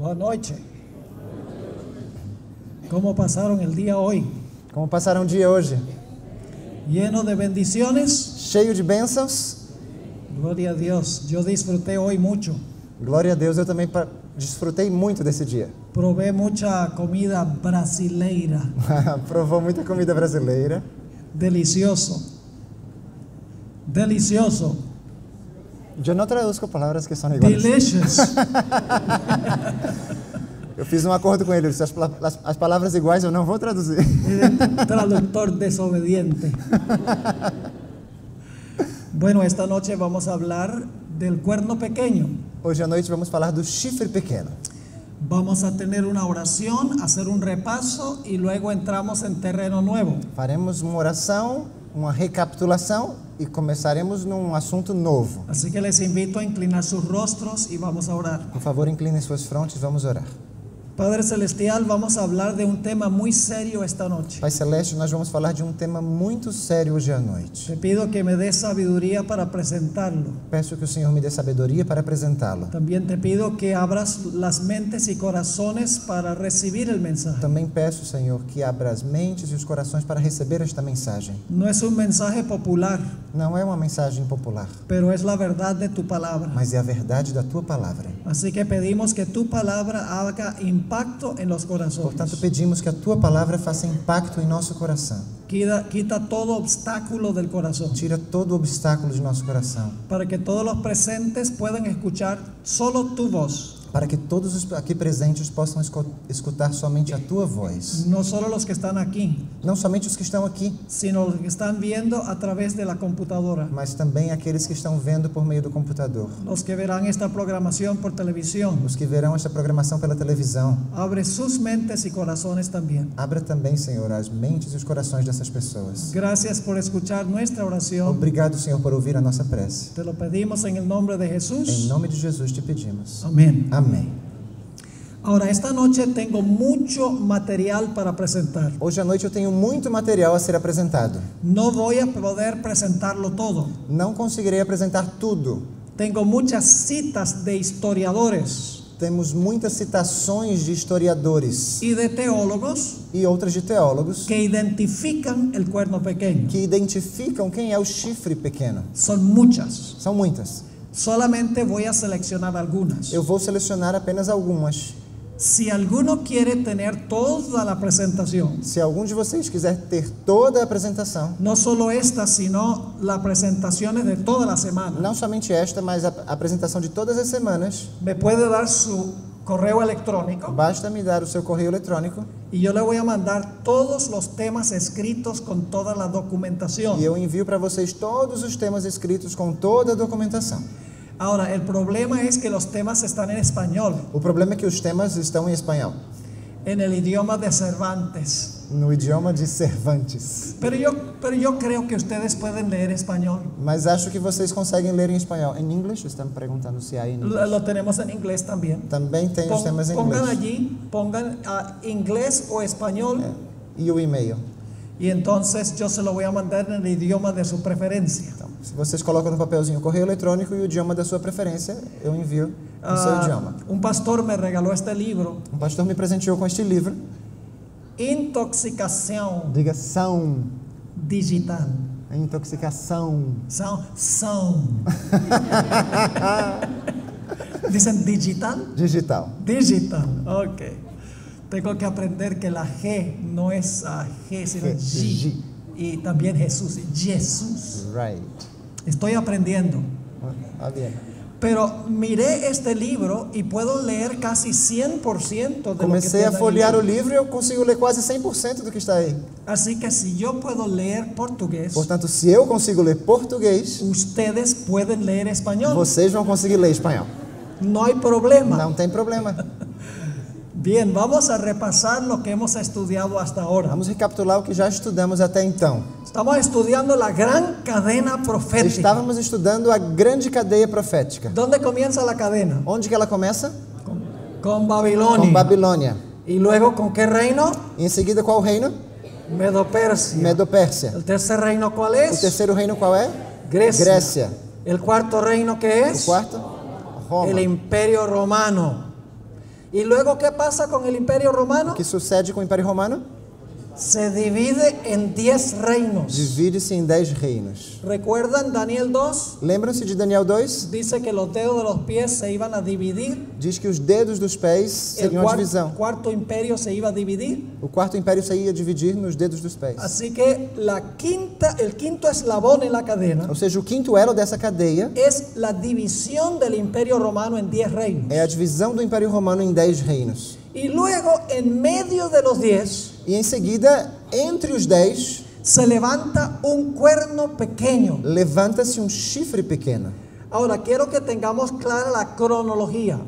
Boa noite. ¿Cómo pasaron el día hoy? Como passaram o dia hoje? Lleno de bendiciones. Cheio de bênçãos? Gloria a Dios. Yo disfruté hoy mucho. Glória a Deus, eu também desfrutei muito desse dia. Probé mucha comida brasileira. Provou muita comida brasileira. Delicioso. Delicioso. Eu não traduzco palavras que são iguais. Delicious. Eu fiz um acordo com ele, disse, as, as- as palavras iguais eu não vou traduzir. Traductor desobediente. Bueno, esta noche vamos a hablar del cuerno pequeño. Hoje à noite vamos falar do chifre pequeno. Vamos a tener una oración, hacer un repaso y luego entramos en terreno nuevo. Faremos uma oração, uma recapitulação e começaremos num assunto novo. Así que les invito a inclinar sus rostros y vamos a orar. Por favor, inclinem suas frontes, vamos orar. Padre Celestial, vamos a hablar de un tema muy serio esta noche. Pai Celeste, nós vamos falar de um tema muito sério hoje à noite. Te pido que me des sabiduría para presentarlo. Peço que o Senhor me dê sabedoria para apresentá-lo. También te pido que abras las mentes y corazones para recibir el mensaje. Também peço, Senhor, que abra as mentes e os corações para receber esta mensagem. No es un mensaje popular, Não é uma mensagem popular, pero es la verdad de tu palabra. mas é a verdade da tua palavra. Así que pedimos que tu palabra haga impacto en los Portanto, pedimos que a tua palavra faça impacto em nosso coração. Quita, quita todo obstáculo del corazón. Tira todo obstáculo de nosso coração, para que todos los presentes puedan escuchar solo tu voz, para que todos os aqui presentes possam escutar somente a tua voz. no solo los que están aquí, Não somente os que estão aqui, sino los que están viendo a través de la computadora, mas também aqueles que estão vendo por meio do computador, los que verán esta programación por televisión. os que verão esta programação pela televisão. Abre sus mentes y corazones también. Abra também, Senhor, as mentes e os corações dessas pessoas. Gracias por escuchar nuestra oración. Obrigado, Senhor, por ouvir a nossa prece. Te lo pedimos en el nombre de Em Jesús. nome de Jesus te pedimos. Amén. Amém. Ahora, esta noche tengo mucho material para presentar. Hoje à noite eu tenho muito material a ser apresentado. No voy a poder presentarlo todo. Não conseguirei apresentar tudo. Tengo muchas citas de historiadores Temos muitas citações de historiadores y de teólogos e outras de teólogos que identifican el cuerno pequeño. que identificam quem é o chifre pequeno. Son muchas. São muitas. Solamente voy a seleccionar algunas. Eu vou selecionar apenas algumas. Si alguno quiere tener toda la presentación, Se algum de vocês quiser ter toda a apresentação, no solo esta, sino las presentaciones de toda la semana, não somente esta, mas a apresentação de todas as semanas, me puede dar su correo electrónico basta me dar o seu correio eletrônico y yo le voy a mandar todos los temas escritos con toda la documentación. e eu envio para vocês todos os temas escritos com toda a documentação. Ahora, el problema es que los temas están en español, O problema é que os temas estão em espanhol, en el idioma de Cervantes. no idioma de Cervantes. Pero yo, pero yo creo que ustedes pueden leer español. Mas acho que vocês conseguem ler em espanhol. Em inglês? Estão perguntando se há em Lo, lo tenemos en inglés también. Também tem os Pon- temas em pongan inglês. allí, pongan ah, inglés o español E o e-mail. y entonces yo se lo voy a mandar en el idioma de su preferencia. Vocês colocam no papelzinho o correio eletrônico e o idioma da sua preferência, eu envio no seu Ah, idioma. un pastor me regaló este libro, Um pastor me presenteou com este livro. Intoxicación Diga são. Digital. Intoxicação. São, são. Dicen digital. Digital. Digital, ok. Tengo que aprender que la G no es a G, sino G, G. G. Y también Jesús, Jesús. Right. Estoy aprendiendo. Ah, bien. Pero miré este libro y puedo leer casi 100% de Comecei a folhear o livro e eu consigo ler quase 100% do que está aí. Así que si yo puedo leer portugués, Portanto, se eu consigo ler português, ustedes pueden leer español. vocês vão conseguir ler espanhol. No hay problema. Não tem problema. Bien, vamos a repasar lo que hemos estudiado hasta ahora. Vamos recapitular o que já estudamos até então. Estamos estudiando la gran cadena profética. Estávamos estudando a grande cadeia profética. ¿Dónde comienza la cadena? Onde que ela começa? Con Babilonia. Com Babilônia. ¿Y luego con qué reino? E em seguida, qual reino? Medo-Persia. Medo-Pérsia. ¿El tercer reino cuál O es? terceiro reino qual é? Grecia. Grécia. ¿El cuarto reino qué O es? quarto? Roma. El imperio romano. ¿Y luego qué pasa con el imperio O romano? que sucede com o Império Romano? Se divide en 10 reinos. Divide-se em dez reinos. ¿Recuerdan Daniel 2? Lembram-se de Daniel 2? Dice que los dedos de los pies se iban a dividir. Diz que os dedos dos pés seriam a divisão. cuarto imperio se iba a dividir. O quarto império se ia dividir nos dedos dos pés. Así que la quinta, el quinto eslabón en la cadena Ou seja, o quinto elo dessa cadeia es la división del imperio romano en 10 reinos. é a divisão do Império Romano em dez reinos. Y luego, en medio de los 10, E em seguida, entre os dez, se levanta un cuerno pequeño. levanta-se um chifre pequeno. Ahora, quiero que tengamos clara la cronología.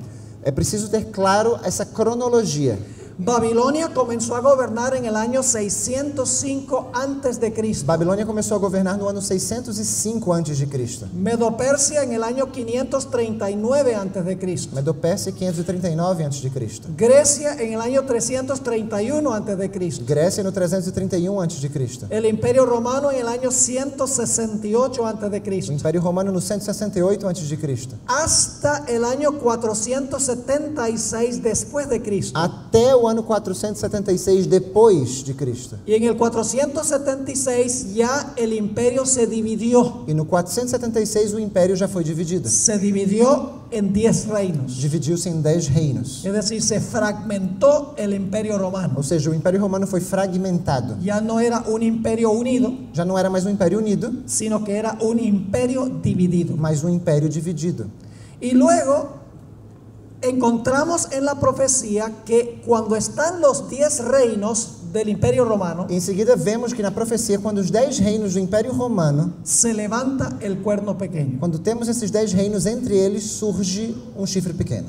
É preciso ter claro essa cronologia. Babilonia comenzó a gobernar en el año 605 antes de Cristo. Babilônia começou a governar no ano 605 a.C. Medo-Persia en el año 539 antes de Cristo. Medo-Pérsia 539 a.C. Grecia en el año 331 antes de Cristo. Grécia no 331 a.C. El Imperio Romano en el año 168 antes de O Cristo. Império Romano no 168 a.C. Hasta el año 476 después de Cristo. Até o ano 476 depois de Cristo. En el 476 ya el imperio se dividió. E no 476 o império já foi dividido. Se dividió en 10 reinos. Dividiu-se em 10 reinos. Es decir, se fragmentó el imperio romano. Ou seja, o Império Romano foi fragmentado. Ya no era un imperio unido, Já não era mais um império unido, sino que era un imperio dividido. mas um império dividido. Y luego encontramos en la profecía que cuando están los 10 reinos del imperio romano, Em seguida, vemos que na profecia, quando os 10 reinos do Império Romano, se levanta el cuerno pequeño. quando temos esses 10 reinos, entre eles surge um chifre pequeno.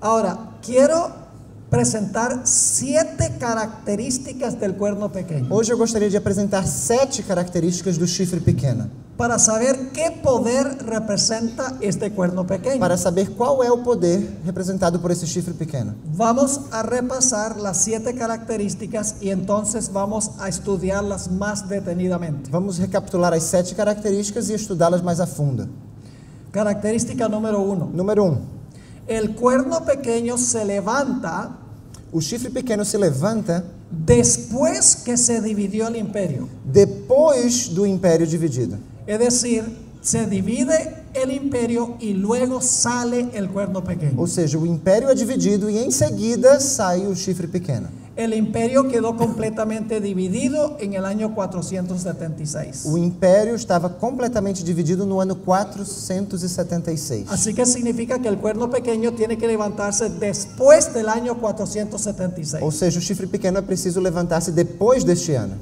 Ahora, quiero presentar siete características del cuerno pequeño Hoje eu gostaria de apresentar sete características do chifre pequeno, para saber qué poder representa este cuerno pequeño. para saber qual é o poder representado por esse chifre pequeno. Vamos a repasar las siete características y entonces vamos a estudiarlas más detenidamente. Vamos recapitular as sete características e estudá-las mais a fundo. Característica número uno. Número 1. Um, El cuerno pequeño se levanta o chifre pequeno se levanta después que se dividió el imperio. depois do império dividido. Es decir, se divide el imperio y luego sale el cuerno pequeño. Ou seja, o império é dividido e em seguida sai o chifre pequeno. El imperio quedó completamente dividido en el año 476. O império estava completamente dividido no ano 476. Así que significa que el cuerno pequeño tiene que levantarse después del año 476. Ou seja, o chifre pequeno é preciso levantar-se depois deste ano.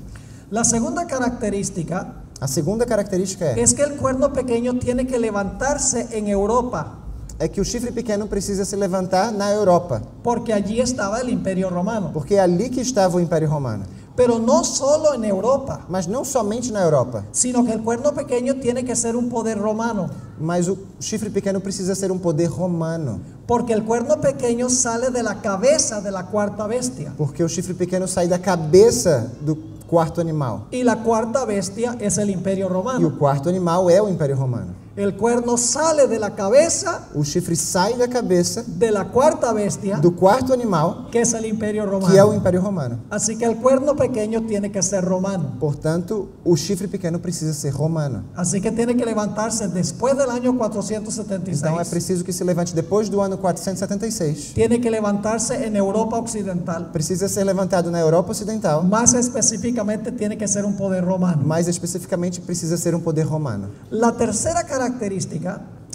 La segunda característica A segunda característica é, es que el cuerno pequeño tiene que levantarse en Europa, é que o chifre pequeno precisa se levantar na Europa, porque allí estaba el imperio romano. porque é ali que estava o Império Romano. Pero no solo en Europa, Mas não somente na Europa, sino que el cuerno pequeño tiene que ser un poder romano, mas o chifre pequeno precisa ser um poder romano, porque el cuerno pequeño sale de la cabeza de la cuarta bestia. porque o chifre pequeno sai da cabeça do quarto animal. Y la cuarta bestia es el imperio E o romano. quarto animal é o Império Romano. El cuerno sale de la cabeza O chifre sai da cabeça de la cuarta bestia, do quarto animal, que es el imperio que é o romano. Império Romano. Así que el cuerno pequeño tiene que ser romano. Portanto, o chifre pequeno precisa ser romano. Así que tiene que levantarse después del año Então é 476. preciso que se levante depois do ano 476. Tiene que levantarse en Europa Occidental. Precisa ser levantado na Europa Ocidental, Más específicamente tiene que ser un poder romano. mais especificamente precisa ser um poder romano. La tercera característica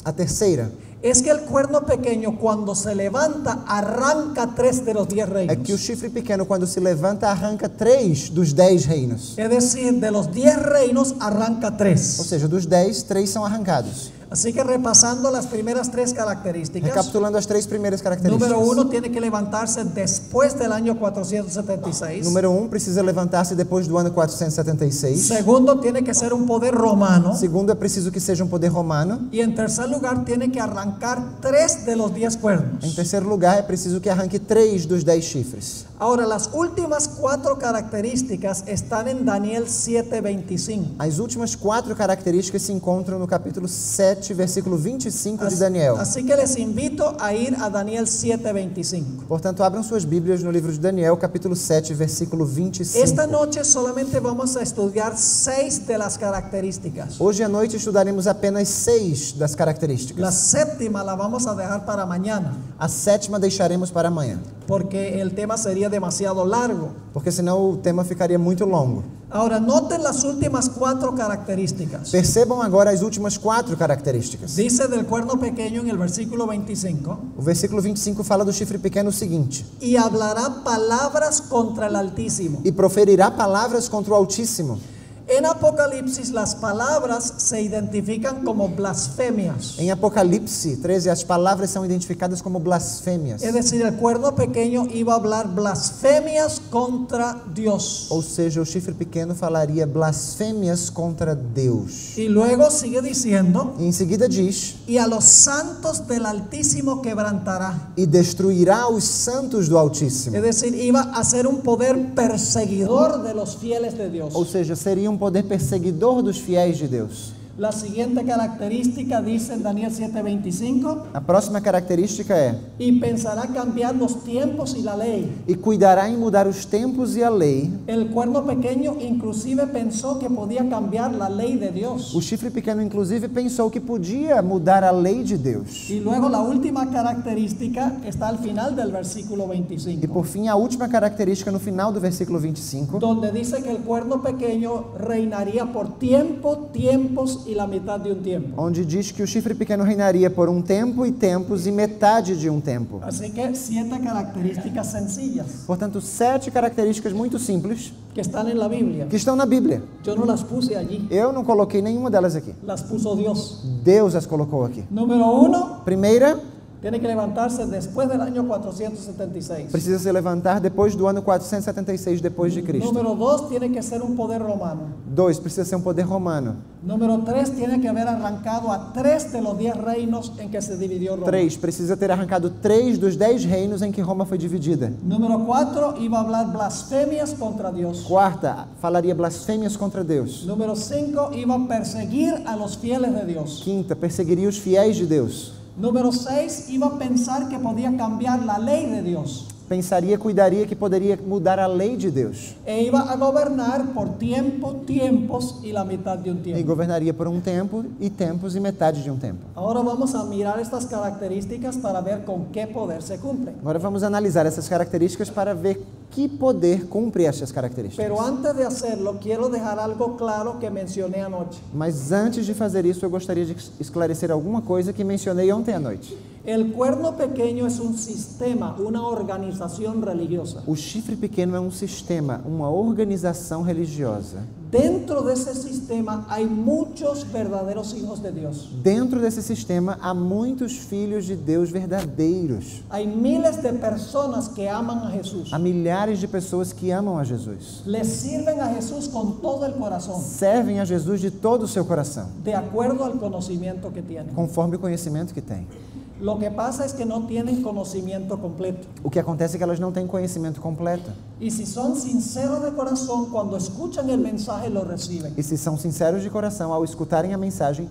A terceira es que el cuerno pequeño cuando se levanta arranca tres de los diez é reinos. que o chifre pequeno, quando se levanta, arranca três dos dez reinos. Es decir, de los diez reinos arranca Ou tres. seja, dos dez, três são arrancados. Así que repasando las primeras tres características. Recapitulando as três primeiras características. Número uno, tiene que levantarse después del año 476. Número um, precisa levantar-se depois do ano 476. Segundo, tiene que ser un poder romano. Segundo, é preciso que seja um poder romano. Y en tercer lugar, tiene que arrancar tres de los diez cuernos. terceiro lugar, é preciso que arranque três dos dez chifres. Ahora, las últimas cuatro características están en Daniel 7:25. As últimas quatro características se encontram no capítulo 7 7, versículo 25 de Daniel. Así que les invito a ir a Daniel 7:25. Portanto, abram suas Bíblias no livro de Daniel, capítulo 7, versículo 25. Esta noche solamente vamos a estudiar seis de las características. Hoje à noite estudaremos apenas seis das características. La séptima la vamos a dejar para mañana, A sétima deixaremos para amanhã, porque el tema sería demasiado largo. porque senão o tema ficaria muito longo. Ahora, noten las últimas cuatro características. Percebam agora as últimas quatro características. Dice del cuerno pequeño en el versículo 25, O versículo 25 fala do chifre pequeno o seguinte: y hablará palabras contra el Altísimo. E proferirá palavras contra o Altíssimo. En Apocalipsis las palabras se identifican como blasfemias. Em Apocalipse 13, as palavras são identificadas como blasfêmias. Es decir, el cuerno pequeño iba a hablar blasfemias contra Dios. Ou seja, o chifre pequeno falaria blasfêmias contra Deus. Y luego sigue diciendo, E em seguida diz: y a los santos del Altísimo quebrantará. E destruirá os santos do Altíssimo. Es decir, iba a ser un poder perseguidor de los fieles de Dios. Ou seja, seria um poder perseguidor dos fiéis de Deus. La siguiente característica dice en Daniel 7:25, A próxima característica é: y pensará cambiar los tiempos y la ley. E cuidará em mudar os tempos e a lei. El cuerno pequeño inclusive pensó que podía cambiar la ley de Dios. O chifre pequeno, inclusive, pensou que podia mudar a lei de Deus. Y luego la última característica está al final del versículo E 25, por fim, a última característica no final do versículo 25, donde dice que el cuerno pequeño reinaría por tiempo, tiempos y la mitad de un tiempo. onde diz que o chifre pequeno reinaria por um tempo e tempos e metade de um tempo. Así que siete características sencillas Portanto, sete características muito simples que están en la Biblia. que estão na Bíblia. Yo no las puse allí, Eu não coloquei nenhuma delas aqui. las puso Dios. Deus as colocou aqui. Número uno, Primeira, tiene que levantarse después del año 476. precisa se levantar depois do ano 476 depois de Cristo. Número dos, tiene que ser un poder romano. Dois, precisa ser um poder romano. Número tres, tiene que haber arrancado a tres de los diez reinos en que se dividió Roma. Três, precisa ter arrancado três dos dez reinos em que Roma foi dividida. Número cuatro, iba a hablar blasfemias contra Dios. Quarta, falaria blasfêmias contra Deus. Número cinco, iba a perseguir a los fieles de Dios. Quinta, perseguiria os fiéis de Deus. Número seis, iba a pensar que podía cambiar la ley de Dios. Pensaria, cuidaria que poderia mudar a lei de Deus. E iba a gobernar por tiempo, tiempos y la mitad de un E tiempo. governaria por um tempo, e tempos, e metade de um tempo. Ahora vamos a mirar estas características para ver con qué poder se cumplen. Agora vamos analisar essas características para ver que poder cumpre estas características. Pero antes de hacerlo, quiero dejar algo claro que mencioné anoche. Mas antes de fazer isso, eu gostaria de esclarecer alguma coisa que mencionei ontem à noite. El cuerno pequeño es un sistema, una organización religiosa. O chifre pequeno é um sistema, uma organização religiosa. Dentro de ese sistema hay muchos verdaderos hijos de Dios. Dentro desse sistema há muitos filhos de Deus verdadeiros. Hay miles de personas que aman a Jesús. Há milhares de pessoas que amam a Jesus. Le sirven a Jesús con todo el corazón, Servem a Jesus de todo o seu coração, de acuerdo al conocimiento que tienen. conforme o conhecimento que têm. Lo que pasa es que no tienen conocimiento completo. O que acontece é que elas não têm conhecimento completo. Y si son sinceros de corazón, cuando escuchan el mensaje lo reciben. E se são sinceros de coração, ao escutarem a mensagem,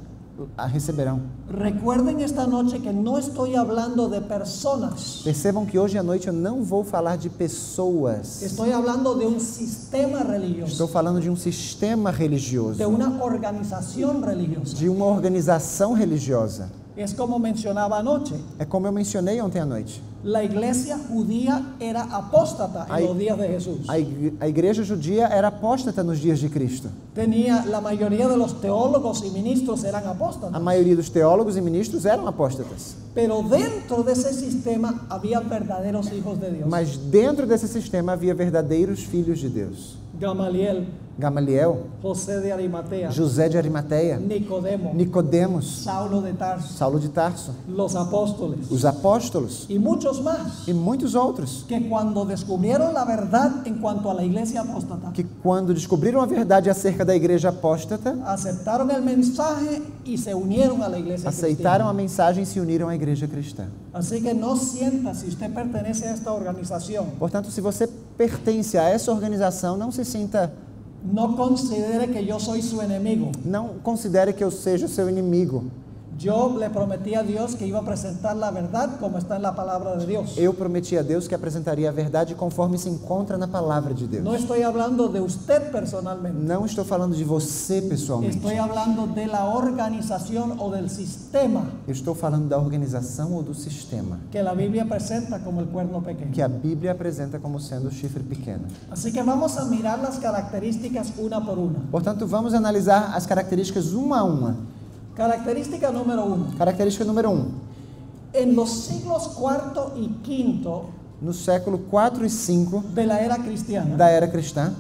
a receberão. Recuerden esta noche que no estoy hablando de personas. Percebam que hoje à noite eu não vou falar de pessoas. Estoy hablando de un sistema religioso, Estou falando de um sistema religioso, de una organización religiosa. de uma organização religiosa. Es como mencionaba anoche, É como eu mencionei ontem à noite. la iglesia judía era apóstata Ay. en los días de Jesús. A, ig- a igreja judia era apóstata nos dias de Cristo. Tenía la mayoría de los teólogos y ministros eran A apóstatas. maioria dos teólogos e ministros eram apóstatas. Pero dentro de ese sistema había verdaderos hijos de Dios. Mas dentro desse sistema havia verdadeiros filhos de Deus. Gamaliel, Gamaliel, José de Arimatea, José de Arimateia, Nicodemo, Nicodemos, Saulo de Tarso, Saulo de Tarso, los apóstoles os apóstolos y muchos más e muitos outros que cuando descubrieron la verdad en cuanto a la iglesia apóstata, que quando descobriram a verdade acerca da igreja apóstata, aceptaron el mensaje y se unieron a la iglesia aceitaram a mensagem e se uniram à igreja cristã. Así que no sienta si usted pertenece a esta organización, Portanto, se você pertence a essa organização, não se sinta, no considere que yo soy su enemigo. não considere que eu seja seu inimigo. Yo le prometí a Dios que iba a presentar la verdad como está en la palabra de Dios. Eu prometi a Deus que apresentaria a verdade conforme se encontra na palavra de Deus. No estoy hablando de usted personalmente. Não estou falando de você pessoalmente. Estoy hablando de la organización o del sistema Eu estou falando da organização ou do sistema que la Biblia presenta como el cuerno pequeño. que a Bíblia apresenta como sendo o chifre pequeno. Así que vamos a mirar las características una por una. Portanto, vamos analisar as características uma a uma. Característica número uno. Característica número um. En los siglos cuarto y quinto No século 4 e 5 de la era cristiana, da era cristã,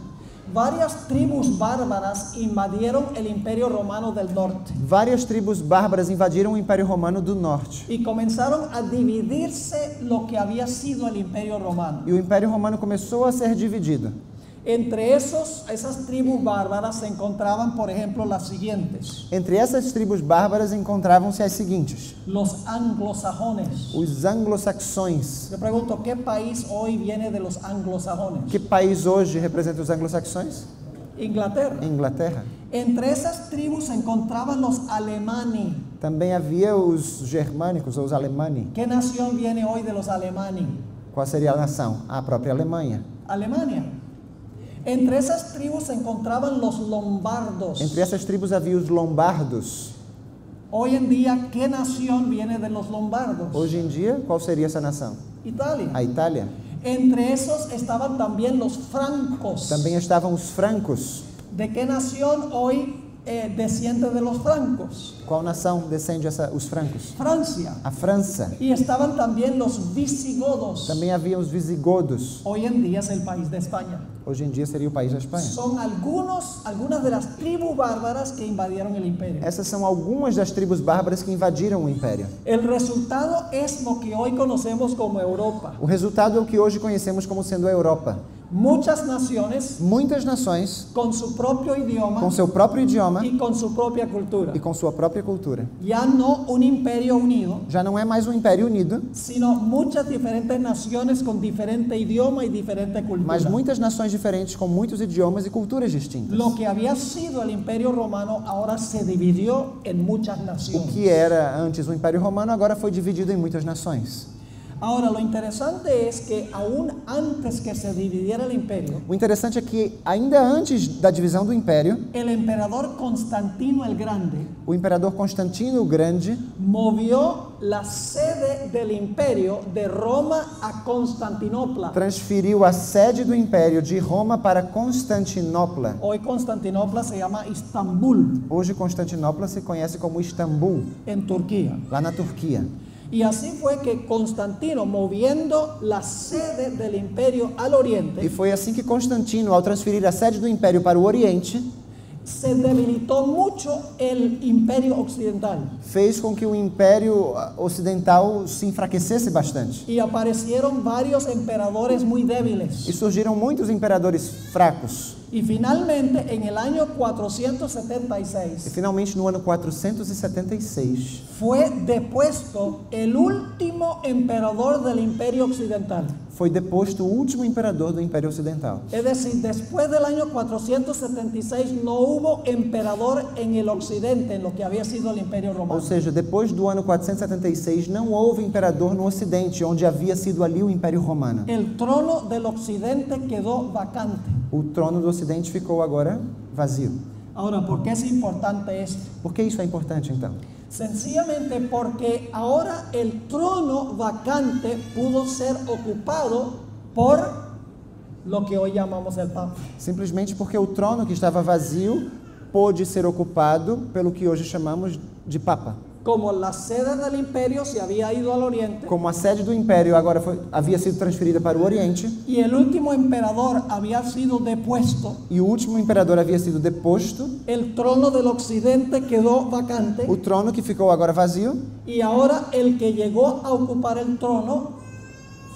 varias tribus bárbaras invadieron el imperio romano del norte várias tribos bárbaras invadiram o Império Romano do Norte. y comenzaron a dividirse lo que había sido el imperio romano. E o Império Romano começou a ser dividido. Entre esos, esas tribus bárbaras se encontraban, por ejemplo, las siguientes. Entre essas tribos bárbaras encontravam-se as seguintes: Los anglosajones. os anglo-saxões. Yo pregunto, ¿qué país hoy viene de los anglosajones? Que país hoje representa os anglo-saxões? Inglaterra. Inglaterra. Entre esas tribus se encontraban los alemani. Também havia os germânicos, ou os alemani. ¿Qué nación viene hoy de los alemani? Qual seria a nação? A própria Alemanha. Alemania. Entre esas tribus se encontraban los lombardos. Entre essas tribos havia os lombardos. Hoy en día, ¿qué nación viene de los lombardos? Hoje em dia, qual seria essa nação? Italia. A Itália. Entre esos estaban también los francos. Também estavam os francos. ¿De qué nación hoy eh, desciende de los francos? Qual nação descende essa, os francos? Francia. A França. Y estaban también los visigodos. Também havia os visigodos. Hoy en día es el país de España. Hoje em dia seria o país da Espanha. Son algunos, algunas de las tribus bárbaras que invadieron el imperio. Essas são algumas das tribos bárbaras que invadiram o império. El resultado es lo que hoy conocemos como Europa. O resultado é o que hoje conhecemos como sendo a Europa. Muchas naciones Muitas nações con su propio idioma com seu próprio idioma y con su propia cultura. e com sua própria cultura. Ya no un imperio unido, Já não é mais um império unido, sino muchas diferentes naciones con diferente idioma y diferente cultura. mas muitas nações diferentes com muitos idiomas e culturas distintas. Lo que había sido el imperio romano ahora se dividió en muchas O naciones. que era antes o Império Romano agora foi dividido em muitas nações. Ahora, lo interesante es que aún antes que se dividiera el imperio, O interessante é que ainda antes da divisão do império, el emperador Constantino el Grande o imperador Constantino o Grande movió la sede del imperio de Roma a Constantinopla. transferiu a sede do império de Roma para Constantinopla. Hoy Constantinopla se llama Istambul, Hoje Constantinopla se conhece como Istambul, en Turquía. lá na Turquia. Y así fue que Constantino, moviendo la sede del imperio al E oriente, foi assim que Constantino, ao transferir a sede do império para o Oriente, se debilitó mucho el imperio occidental. fez com que o império ah, ocidental se enfraquecesse bastante. Y aparecieron varios emperadores muy E débiles. surgiram muitos imperadores fracos. Y finalmente, en el año E 476, finalmente, no ano 476, fue depuesto el último emperador del imperio occidental. Foi deposto o último imperador do Império Ocidental. Es decir, después del año 476 no hubo emperador en el occidente, en lo que había sido el imperio Ou romano. seja, depois do ano 476, não houve imperador no Ocidente, onde havia sido ali o Império Romano. El trono del occidente quedó vacante. O trono do Ocidente ficou agora vazio. Ahora, ¿por qué es importante esto? Por que isso é importante então? Sencillamente porque ahora el trono vacante pudo ser ocupado por lo que hoy llamamos el Papa. Simplesmente porque o trono que estava vazio pôde ser ocupado pelo que hoje chamamos de Papa. Como la sede del imperio se había ido al oriente Como a sede do Império agora foi, havia sido transferida para o Oriente y el último emperador había sido depuesto, e o último imperador havia sido deposto, el trono del occidente quedó vacante o trono que ficou agora vazio y ahora el que llegó a ocupar el trono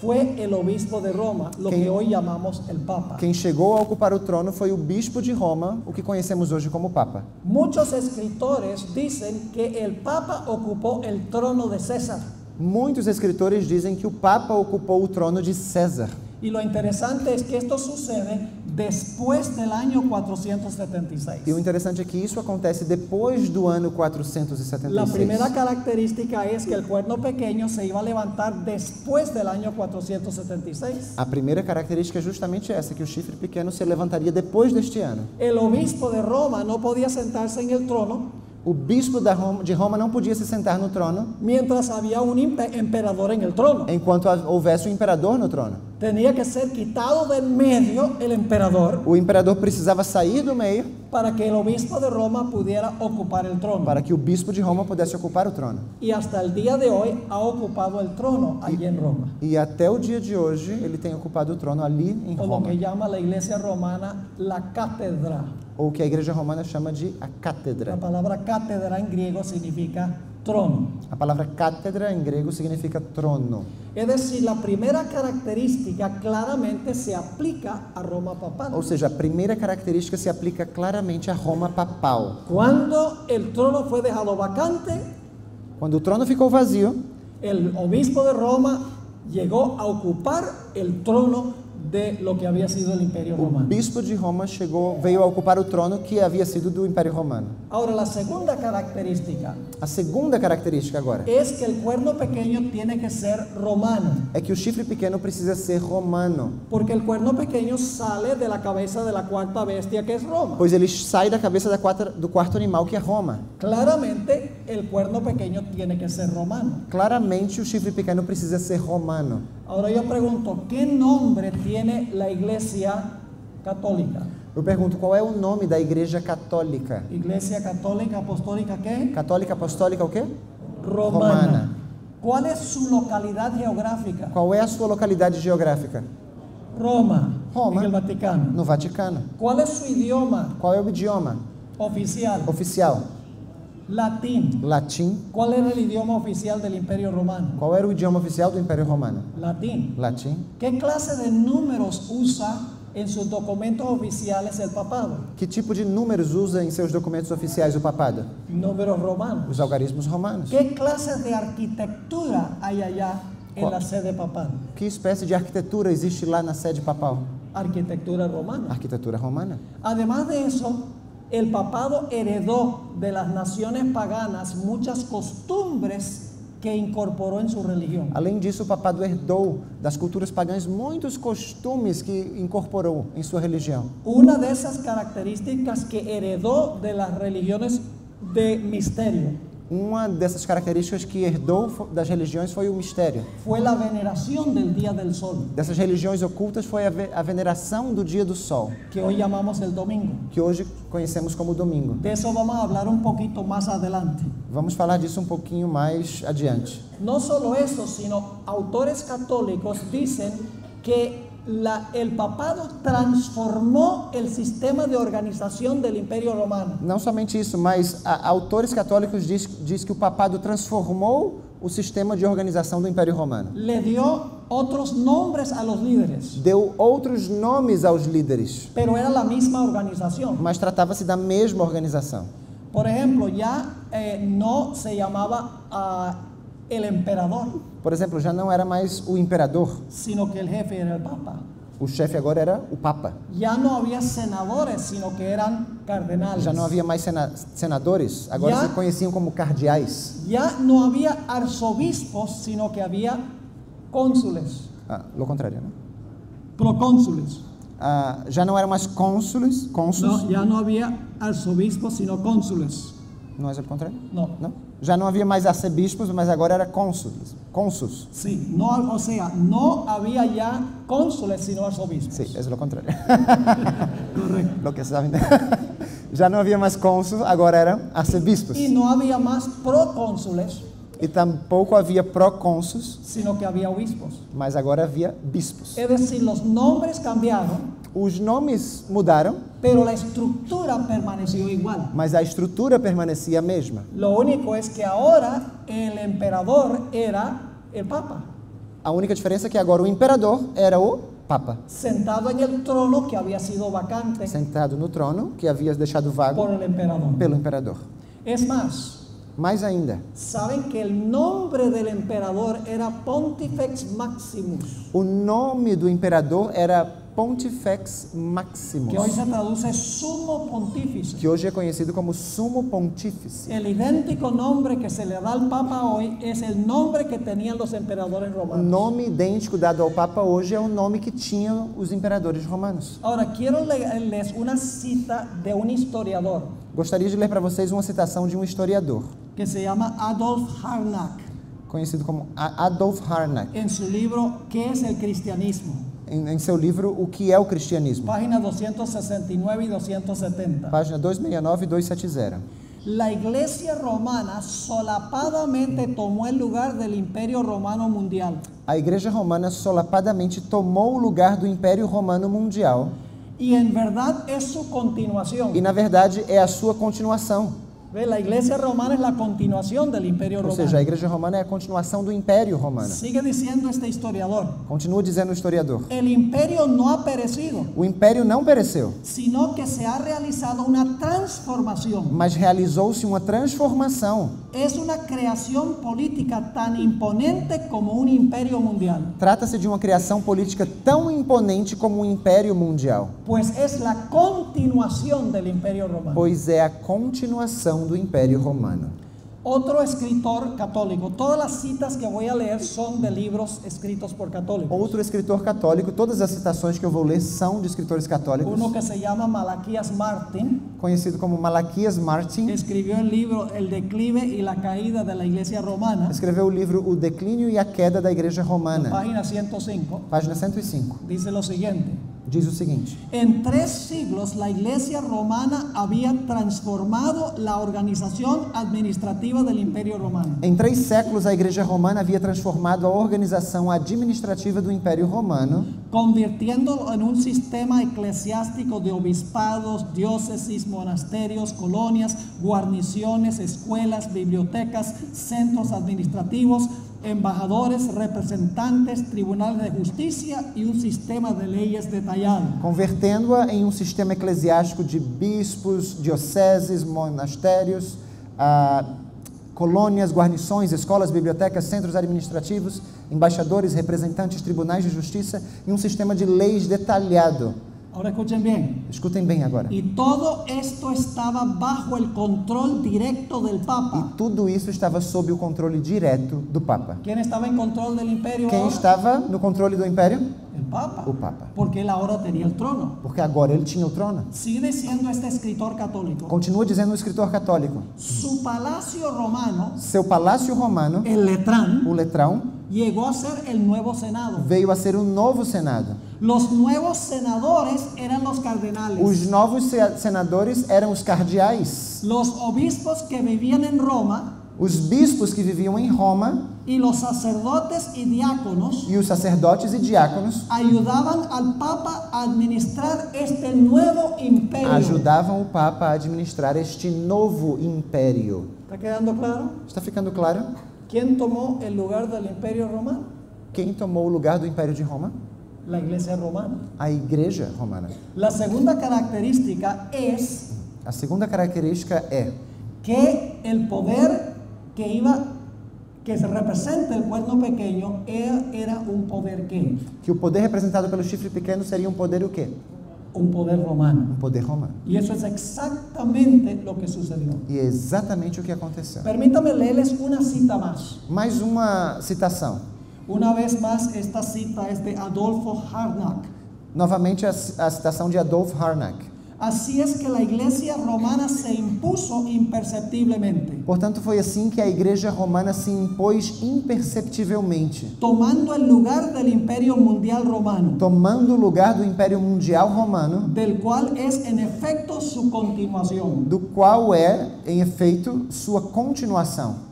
fue el obispo de Roma, lo ¿Quién? que hoy llamamos el Papa. Quem chegou a ocupar o trono foi o bispo de Roma, o que conhecemos hoje como Papa. Muchos escritores dicen que el Papa ocupó el trono de César. Muitos escritores dizem que o Papa ocupou o trono de César. Y lo interesante es que esto sucede después del año 476. E o interessante é que isso acontece depois do ano La 476. primera característica es que el cuerno pequeño se iba a levantar después del año 476. A primeira característica é justamente essa, que o chifre pequeno se levantaria depois deste ano. El obispo de Roma no podía sentarse en el trono O bispo de Roma não podia se sentar no trono mientras había un impe- emperador en el trono. enquanto houvesse o imperador no trono. Tenía que ser quitado del medio el emperador O imperador precisava sair do meio para que el obispo de Roma pudiera ocupar el trono. para que o bispo de Roma pudesse ocupar o trono. Y hasta el día de hoy ha ocupado el trono allí en Roma. E até o dia de hoje ele tem ocupado o trono ali em O Roma, que llama la iglesia romana la cátedra. Ou o que a igreja romana chama de a cátedra. palabra cátedra en griego significa trono. A palavra cátedra em grego significa trono. Es decir, la primera característica claramente se aplica a Roma papal. Ou seja, a primeira característica se aplica claramente a Roma papal. Cuando el trono fue dejado vacante, Quando o trono ficou vazio, el obispo de Roma llegó a ocupar el trono de lo que había sido el imperio o romano. bispo de Roma chegou, veio a ocupar o trono que havia sido do Império Romano. Ahora, la segunda característica A segunda característica agora es que el cuerno pequeño tiene que ser romano, é que o chifre pequeno precisa ser romano, porque el cuerno pequeño sale de la cabeza de la cuarta bestia que es Roma. pois ele sai da cabeça da quatro- do quarto animal que é Roma. Claramente, el cuerno pequeño tiene que ser romano. Claramente o chifre pequeno precisa ser romano. Ahora yo pregunto, ¿qué nombre tiene la iglesia católica? Eu pergunto qual é o nome da Igreja Católica? Iglesia católica apostólica qué? Católica Apostólica o quê? Romana. Romana. ¿Cuál es su localidad geográfica? Qual é a sua localidade geográfica? Roma, Roma. el Vaticano. No Vaticano. ¿Cuál es su idioma Qual é o idioma oficial? oficial? Latín. Latim. ¿Cuál era el idioma oficial del Imperio Romano? Qual era o idioma oficial do Império Romano? Latín. Latim. ¿Qué clase de números usa en sus documentos oficiales el papado? Que tipo de números usa em seus documentos oficiais o papado? Números romanos. Os algarismos romanos. ¿Qué clase de arquitectura hay allá en ¿Cuál? la sede papal? Que espécie de arquitetura existe lá na sede papal? Arquitectura romana. Arquitetura romana. Además de eso, el papado heredó de las naciones paganas muchas costumbres que incorporó en su religión. Além disso, o papado herdou das culturas pagãs muitos costumes que incorporou em sua religião. Una de esas características que heredó de las religiones de misterio Uma dessas características que herdou das religiões foi o mistério. fue la veneración del Día del Sol, Dessas religiões ocultas foi a, ve- a veneração do dia do sol, que hoy llamamos el domingo. que hoje conhecemos como domingo. De eso vamos a hablar un poquito más adelante. Vamos falar disso um pouquinho mais adiante. No solo eso, sino autores católicos dicen que la- el papado transformó el sistema de organización del imperio romano. Não somente isso, mas a- autores católicos diz, diz que o papado transformou o sistema de organização do Império Romano. Le dio otros nombres a los líderes, Deu outros nomes aos líderes, pero era la misma organización. mas tratava-se da mesma organização. Por ejemplo, ya eh, no se llamaba ah, el emperador, Por exemplo, já não era mais o imperador, sino que el jefe era el papa. o chefe agora era o papa. Ya no había senadores, sino que eran cardenales. Já não havia mais sena- senadores, agora Já- se conheciam como cardeais. Ya no había arzobispos, sino que había cónsules, Ah, lo contrário, né? procónsules. Ah, já não eram mais cônsules, cônsuls, No, ya no había arzobispos, sino cónsules. não é o contrário? No. Não? Já não havia mais arcebispos, mas agora era cônsules, cônsuls. Sí, no, o sea, no había ya cónsules, sino arzobispos. Sim, é o contrário. Correcto. Lo que saben. Já não havia mais cônsuls, agora eram arcebispos. Y no había más procónsules, E tampouco havia procônsuls, sino que había obispos. mas agora havia bispos. Es decir, los nombres cambiaron, Os nomes mudaram, pero la estructura permaneció igual. mas a estrutura permanecia a mesma. Lo único es que ahora el emperador era el papa, A única diferença é que agora o imperador era o papa, sentado en el trono que había sido vacante sentado no trono que havia deixado vago por el emperador. pelo imperador. Es más, Mais ainda, saben que el nombre del emperador era Pontifex Maximus. o nome do imperador era Pontifex Maximus, que hoy se traduce sumo pontífice. que hoje é conhecido como Sumo Pontífice. El idéntico nombre que se le da al Papa hoy es el nombre que tenían los emperadores O romanos. nome idêntico dado ao Papa hoje é o nome que tinham os imperadores romanos. Ahora, quiero leerles una cita de un historiador Gostaria de ler para vocês uma citação de um historiador, que se llama Adolf Harnack conhecido como Adolf Harnack, en su libro ¿Qué es el cristianismo? Em, em seu livro O que é o Cristianismo, Páginas 269 y 270. página 269 e 270. La iglesia romana solapadamente tomó el lugar del imperio romano mundial A Igreja Romana solapadamente tomou o lugar do Império Romano Mundial y en verdad es su continuación. e, na verdade, é a sua continuação. Ve, La iglesia romana es la continuación del imperio Ou romano. seja, a Igreja Romana é a continuação do Império Romano. Sigue diciendo este historiador, Continua dizendo o historiador. el imperio no ha perecido, O Império não pereceu, sino que se ha realizado una transformación. mas realizou-se uma transformação. Es una creación política tan imponente como un imperio mundial, Trata-se de uma criação política tão imponente como o Império Mundial, pues es la continuación del imperio romano. pois é a continuação do Império Romano. Otro escritor católico, todas las citas que voy a leer son de libros escritos por católicos. Outro escritor católico, todas as citações que eu vou ler são de escritores católicos, Uno que se llama Malaquías Martin conhecido como Malaquias Martin, escribió el libro El declive y la caída de la iglesia romana, escreveu o livro O Declínio e a Queda da Igreja Romana, página 105. página 105. Dice lo siguiente. Diz o seguinte: En tres siglos la iglesia romana había transformado la organización administrativa del imperio romano. Em três séculos, a Igreja Romana havia transformado a organização administrativa do Império Romano, convirtiéndolo en un sistema eclesiástico de obispados, diócesis, monasterios, colonias, guarniciones, escuelas, bibliotecas, centros administrativos, embajadores, representantes, tribunales de justicia y un sistema de leyes detallado. convertendo-a em um sistema eclesiástico de bispos, dioceses, monastérios, ah, colônias, guarnições, escolas, bibliotecas, centros administrativos, embaixadores, representantes, tribunais de justiça e um sistema de leis detalhado. Ahora escuchen bien. Escutem bem agora. Y todo esto estaba bajo el control directo del E Papa. tudo isso estava sob o controle direto do Papa. ¿Quién estaba en control del imperio? Quem ahora? estava no controle do império? El Papa. O Papa. Porque él ahora tenía el trono. Porque agora ele tinha o trono. Sigue diciendo este escritor católico. Continua dizendo o escritor católico. Su palacio romano, Seu palácio romano, el letrán, o letrão, llegó a ser el nuevo senado. veio a ser o novo Senado. Los nuevos senadores eran los cardenales. Os novos se- senadores eram os cardeais. Los obispos que vivían en Roma Os bispos que viviam em Roma y los sacerdotes y diáconos e os sacerdotes e diáconos ayudaban al Papa a administrar este nuevo imperio. ajudavam o Papa a administrar este novo império. ¿Está quedando claro? Está ficando claro? ¿Quién tomó el lugar del imperio romano? Quem tomou o lugar do Império de Roma? La iglesia romana. A Igreja Romana. La segunda característica es A segunda característica é que el poder que iba, que se representa el cuerno pequeño, era, un poder que, que o poder representado pelo chifre pequeno seria um poder o quê? un poder romano. Um poder romano. Y eso es exactamente lo que sucedió. E é exatamente o que aconteceu. Permítame leerles una cita más. Mais uma citação. Una vez más, esta cita es de Adolfo Harnack. Novamente a, a citação de Adolf Harnack. Así es que la iglesia romana se impuso imperceptiblemente, Portanto, foi assim que a igreja romana se impôs imperceptivelmente, tomando el lugar del imperio mundial romano, tomando o lugar do Império Mundial Romano, del cual es en efecto su continuación. do qual é, em efeito, sua continuação.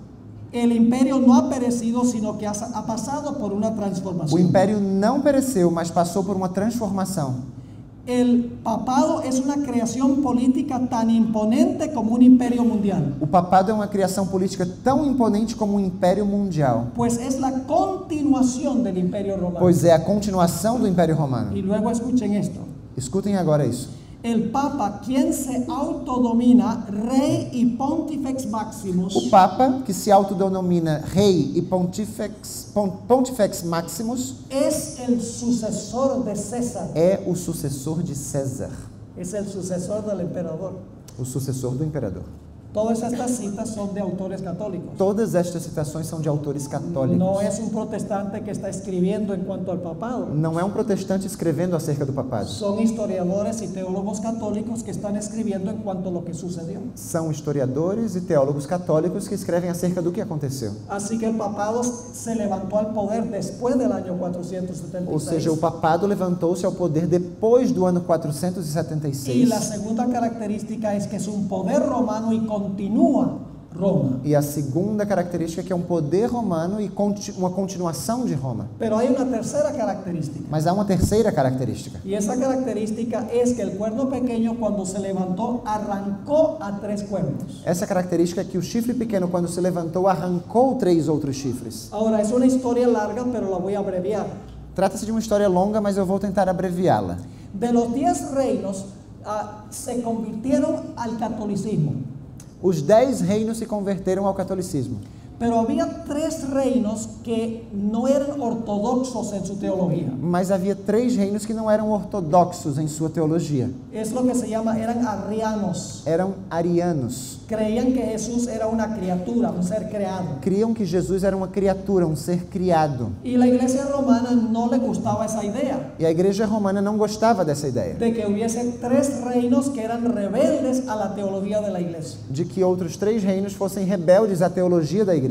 El imperio no ha perecido, sino que ha, ha pasado por una O transformación. império não pereceu, mas passou por uma transformação. El papado es una creación política tan imponente como un imperio mundial, O papado é uma criação política tão imponente como um império mundial, pues es la continuación del imperio romano. pois é a continuação do Império Romano. Y luego escuchen esto. Escutem agora isso. El Papa, quien se autodomina rey y pontifex maximus, O Papa, que se autodenomina Rei e Pontifex, Pon- Pontifex Maximus, es el sucesor de César, é o sucessor de César, es el sucesor del emperador. o sucessor do imperador. Todas estas citas son de autores católicos. Todas estas citações são de autores católicos. No es un protestante que está escribiendo en cuanto al papado. Não é um protestante escrevendo acerca do papado. Son historiadores y teólogos católicos que están escribiendo en cuanto a lo que sucedió. São historiadores e teólogos católicos que escrevem acerca do que aconteceu. Así que el papado se levantó al poder después del año 476. Ou seja, o papado levantou-se ao poder depois do ano y 476. la segunda característica es que es un poder romano y continúa Roma. E a segunda característica é que é um poder romano e conti- uma continuação de Roma. Pero hay una tercera característica. Mas há uma terceira característica. Y esa característica es que el cuerno pequeño cuando se levantó arrancó a tres cuernos. Essa característica é que o chifre pequeno, quando se levantou, arrancou três outros chifres. Ahora es una historia larga, pero la voy a abreviar. Trata-se de uma história longa, mas eu vou tentar abreviá-la. De los diez reinos ah, se convirtieron al catolicismo. Os dez reinos se converteram ao catolicismo. Pero había tres reinos que no eran ortodoxos en su teología. Mas havia três reinos que não eram ortodoxos em sua teologia. Es lo que se llama, eran arrianos. Eram arianos. Creían que Jesús era una criatura, un ser creado. Criam que Jesus era uma criatura, um ser criado. Y la iglesia romana no le gustaba esa idea E a igreja romana não gostava dessa ideia. de que hubiese tres reinos que eran rebeldes a la teología de la iglesia. De que outros três reinos fossem rebeldes à teologia da igreja.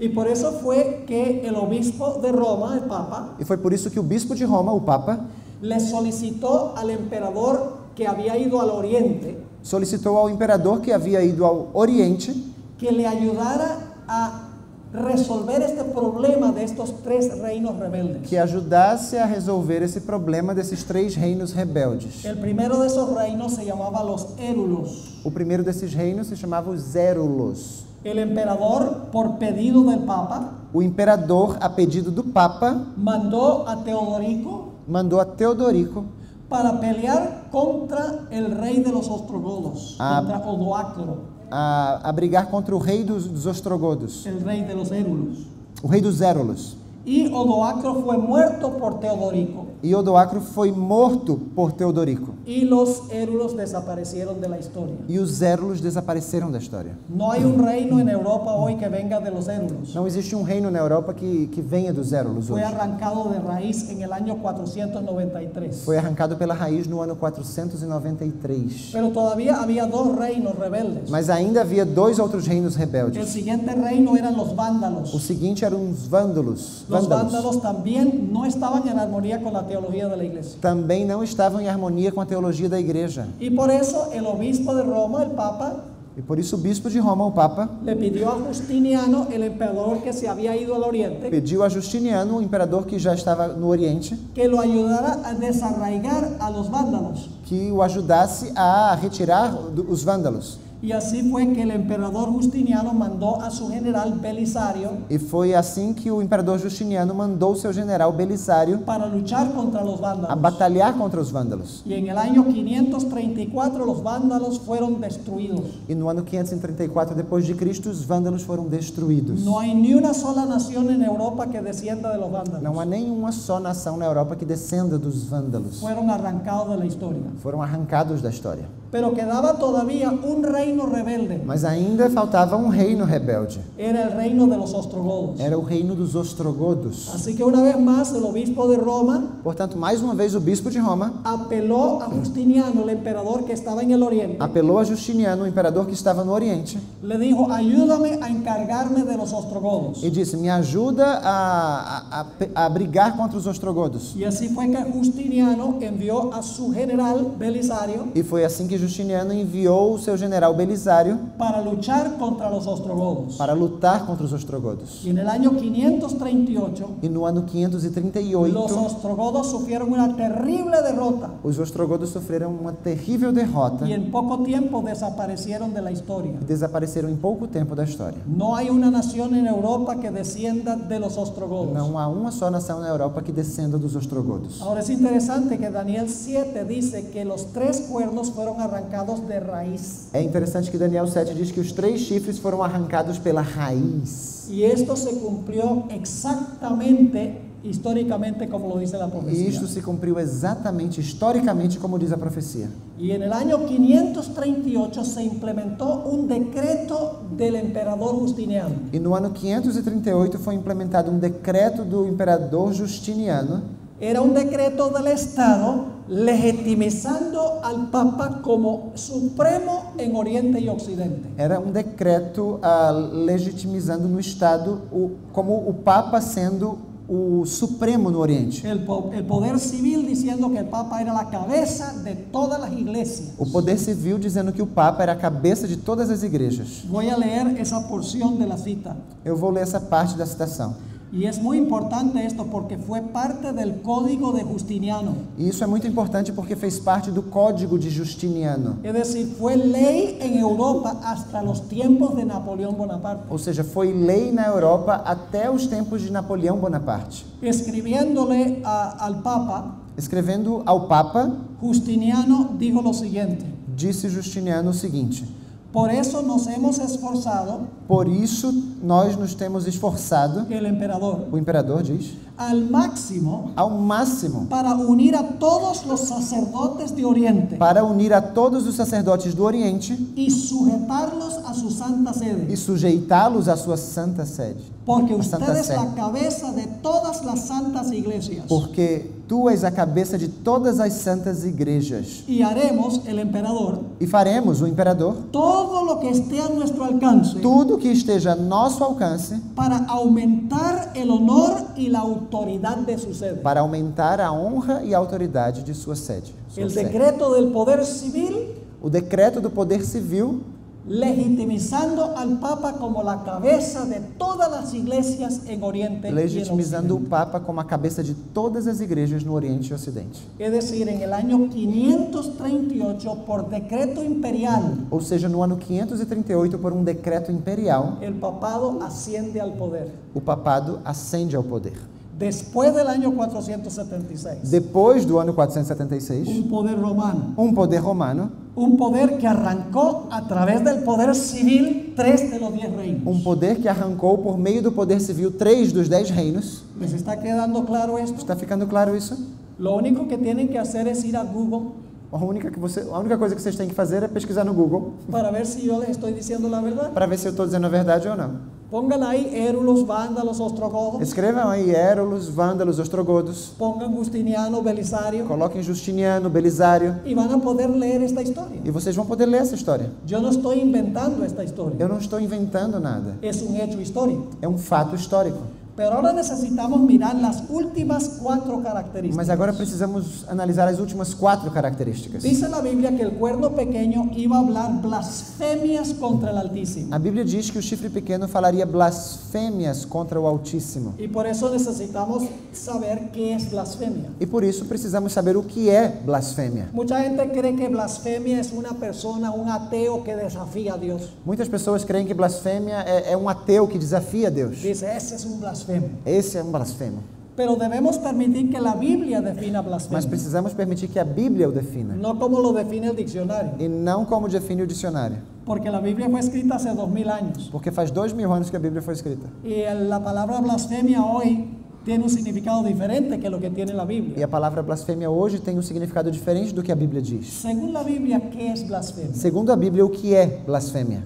Y por eso fue que el obispo de Roma, el Papa, E foi por isso que o bispo de Roma, o Papa, le solicitó al emperador que había ido al oriente solicitou ao imperador que havia ido ao Oriente que le ayudara a resolver este problema de estos tres reinos rebeldes. que ajudasse a resolver esse problema desses três reinos rebeldes. El primero de esos reinos se llamaba los Érulos. O primeiro desses reinos se chamava os Érulos. El emperador, por pedido del Papa, O imperador, a pedido do Papa, mandó a Teodorico mandou a Teodorico para pelear contra el rey de los ostrogodos, Ah. contra Odoacro, a, a brigar contra o rei dos, dos Ostrogodos, el rey de los Érulos. o rei dos Érulos. Y Odoacro fue muerto por Teodorico E Odoacro foi morto por Teodorico. y los Érulos desaparecieron de la historia. E os Érulos desapareceram da história. No hay un reino en Europa hoy que venga de los Érulos. Não existe um reino na Europa que, que venha dos Érulos hoje. arrancado de raíz en el año 493. Foi arrancado pela raiz no ano 493. Pero todavía había dos reinos rebeldes. Mas ainda havia dois outros reinos El rebeldes. siguiente reino eran los O vándalos. seguinte eram os vândalos. Los vândalos. vándalos también no estaban en armonía con la teología de la iglesia. Também não estavam em harmonia com a teologia da igreja. Y por eso el obispo de Roma, el Papa, E por isso o bispo de Roma, o Papa, le pidió a Justiniano, el emperador que se había ido al oriente, pediu a Justiniano, o imperador que já estava no Oriente, que lo ayudara a desarraigar a los vándalos. que o ajudasse a retirar os vândalos. Y así fue que el emperador Justiniano mandó a su general Belisario E foi assim que o imperador Justiniano mandou seu general Belisário para luchar contra los a vándalos. batalhar contra os vândalos. Y en el año 534 los vándalos fueron destruidos. E no ano 534 depois de Cristo, os vândalos foram destruídos. No hay ni una sola nación en Europa que descienda de los vándalos. Não há nenhuma só nação na Europa que descenda dos vândalos. Fueron arrancados de la historia. Foram arrancados da história. Pero quedaba todavía un reino rebelde. Mas ainda faltava um reino rebelde. Era el reino de los ostrogodos. Era o reino dos ostrogodos. Así que una vez más el obispo de Roma Portanto, mais uma vez o bispo de Roma apeló a Justiniano, el emperador que estaba en el oriente. apelou a Justiniano, o imperador que estava no Oriente, Le dijo, ayúdame a encargarme de los ostrogodos. e disse: Me ajuda a, a, a, a brigar contra os ostrogodos. Y así fue que Justiniano envió a su general Belisario E foi assim que Justiniano enviou o seu general Belisário para luchar contra los ostrogodos. para lutar contra os ostrogodos. Y en el año 538, E no ano los 538, ostrogodos sufrieron una terrible derrota os ostrogodos sofreram uma terrível derrota y en poco tiempo desaparecieron de la historia. e desapareceram em pouco tempo da história. No hay una nación en Europa que descienda de los ostrogodos. Não há uma só nação na Europa que descenda dos ostrogodos. Ahora es interesante que Daniel 7 dice que los tres cuernos fueron arrancados de raíz. É interessante que Daniel 7 diz que os três chifres foram arrancados pela raiz. Y esto se cumplió exactamente, históricamente, como lo dice la E profecía. isto se cumpriu exatamente, historicamente, como diz a profecia. Y en el año 538 se implementó un decreto del emperador Justiniano. E no ano 538 foi implementado um decreto do imperador Justiniano, Era un decreto del Estado legitimizando al Papa como supremo en Oriente y Occidente. era um decreto ah, legitimizando no Estado o, como o Papa sendo o supremo no Oriente. El, el poder civil diciendo que el Papa era la cabeza de todas las iglesias. O poder civil dizendo que o Papa era a cabeça de todas as igrejas. Voy a leer esa porción de la cita. Eu vou ler essa parte da citação. Y es muy importante esto porque fue parte del código de Justiniano. E isso é muito importante porque fez parte do Código de Justiniano. Es decir, fue ley en Europa hasta los tiempos de Napoleón Bonaparte. Ou seja, foi lei na Europa até os tempos de Napoleão Bonaparte. Escribiéndole a- al Papa, Escrevendo ao Papa, Justiniano dijo lo siguiente. disse Justiniano o seguinte: Por eso nos hemos esforzado, Por isso nós nos temos esforçado, el emperador, o imperador diz, al máximo ao máximo para unir a todos los sacerdotes de Oriente para unir a todos os sacerdotes do Oriente y sujetarlos a su santa sede. e sujeitá-los à sua santa sede. Porque A usted Santa es la Sede. cabeza de todas las santas iglesias. Porque tu és a cabeça de todas as santas igrejas. Y haremos, el emperador, E faremos, o imperador, todo lo que esté a nuestro alcance tudo que esteja a nosso alcance para aumentar el honor y la autoridad de su sede. para aumentar a honra e a autoridade de sua sede. sua El sede. decreto del poder civil O decreto do poder civil legitimizando al Papa como la cabeza de todas las iglesias en Oriente legitimizando o. Papa como a cabeça de todas as igrejas no Oriente e Ocidente. Es decir, en el año 538, por decreto imperial, Ou seja, no ano 538, por um decreto imperial, el papado asciende al poder. o papado ascende ao poder. Después del año 476, Depois do ano 476, un poder romano, um poder romano, un poder que arrancó a través del poder civil tres de los diez reinos. um poder que arrancou por meio do poder civil três dos dez reinos. ¿Les está quedando claro esto? Está ficando claro isso? Lo único que tienen que hacer es ir a Google A única, que você, a única coisa que vocês têm que fazer é pesquisar no Google para ver si yo les estoy diciendo la verdad. para ver se eu estou dizendo a verdade ou não. Pongan ahí érulos, vándalos, ostrogodos. Escrevam aí Érulos, Vândalos, Ostrogodos. Pongan Justiniano, Belisario. Coloquem Justiniano, Belisário. Van a poder leer esta historia. E vocês vão poder ler essa história. Yo no estoy inventando esta historia. Eu não estou inventando nada. Es un hecho histórico. É um fato histórico. Pero ahora necesitamos mirar las últimas cuatro características. Mas agora precisamos analisar as últimas quatro características. Dice la Biblia que el cuerno pequeño iba a hablar blasfemias contra el Altísimo. A Bíblia diz que o chifre pequeno falaria blasfêmias contra o Altíssimo. Y por eso necesitamos saber qué es blasfemia. E por isso precisamos saber o que é blasfêmia. Mucha gente cree que blasfemia es una persona, un ateo que desafía a Dios. Muitas pessoas creem que blasfêmia é, é um ateu que desafia Deus. Dice, ese es un blasfemo. Esse é um blasfemo. Pero debemos permitir que la Biblia defina Mas blasfemia. precisamos permitir que a Bíblia o defina. No como lo define el diccionario. E não como define o dicionário. Porque la Biblia fue escrita hace dos mil años. Porque faz dois mil anos que a Bíblia foi escrita. Y el- la palabra blasfemia hoy tiene un significado diferente que lo que tiene la E Biblia. a palavra blasfêmia hoje tem um significado diferente do que a Bíblia diz. Según la Biblia, ¿qué es blasfemia? Segundo a Bíblia, o que é blasfêmia?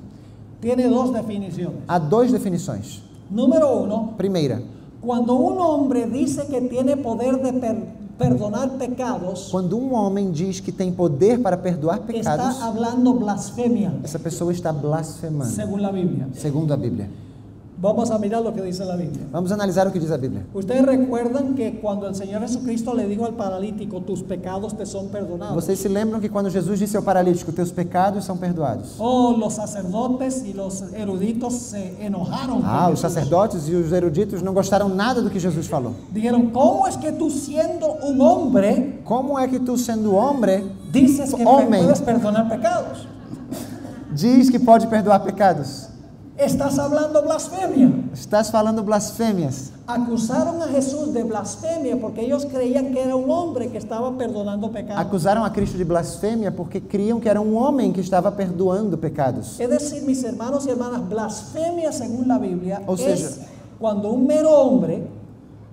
Tiene dos definiciones. Há duas definições. Número uno, Primeira, cuando un hombre dice que tiene poder de per- perdonar pecados, quando um homem diz que tem poder para perdoar pecados, está hablando blasfemia, essa pessoa está blasfemando. según la Biblia. Segundo a Bíblia. Vamos a mirar lo que dice la Biblia. Vamos analisar o que diz a Bíblia. Ustedes recuerdan que cuando el Señor Jesucristo le dijo al paralítico, tus pecados te son perdonados. Vocês se lembram que quando Jesus disse ao paralítico, teus pecados são perdoados? Oh, los sacerdotes y los eruditos se enojaron. Ah, os sacerdotes e os eruditos não gostaram nada do que Jesus falou. Dijeron, ¿cómo es que tú siendo un hombre Como é que tu, sendo homem, dices que Hombre. puedes perdonar pecados? diz que pode perdoar pecados? Estás hablando blasfemia. Estás falando blasfêmias. Acusaron a Jesús de blasfemia porque ellos creían que era un hombre que estaba perdonando pecados. Acusaram a Cristo de blasfêmia porque criam que era um homem que estava perdoando pecados. Es decir, mis hermanos y hermanas, blasfemia según la Biblia O es sea- cuando un mero hombre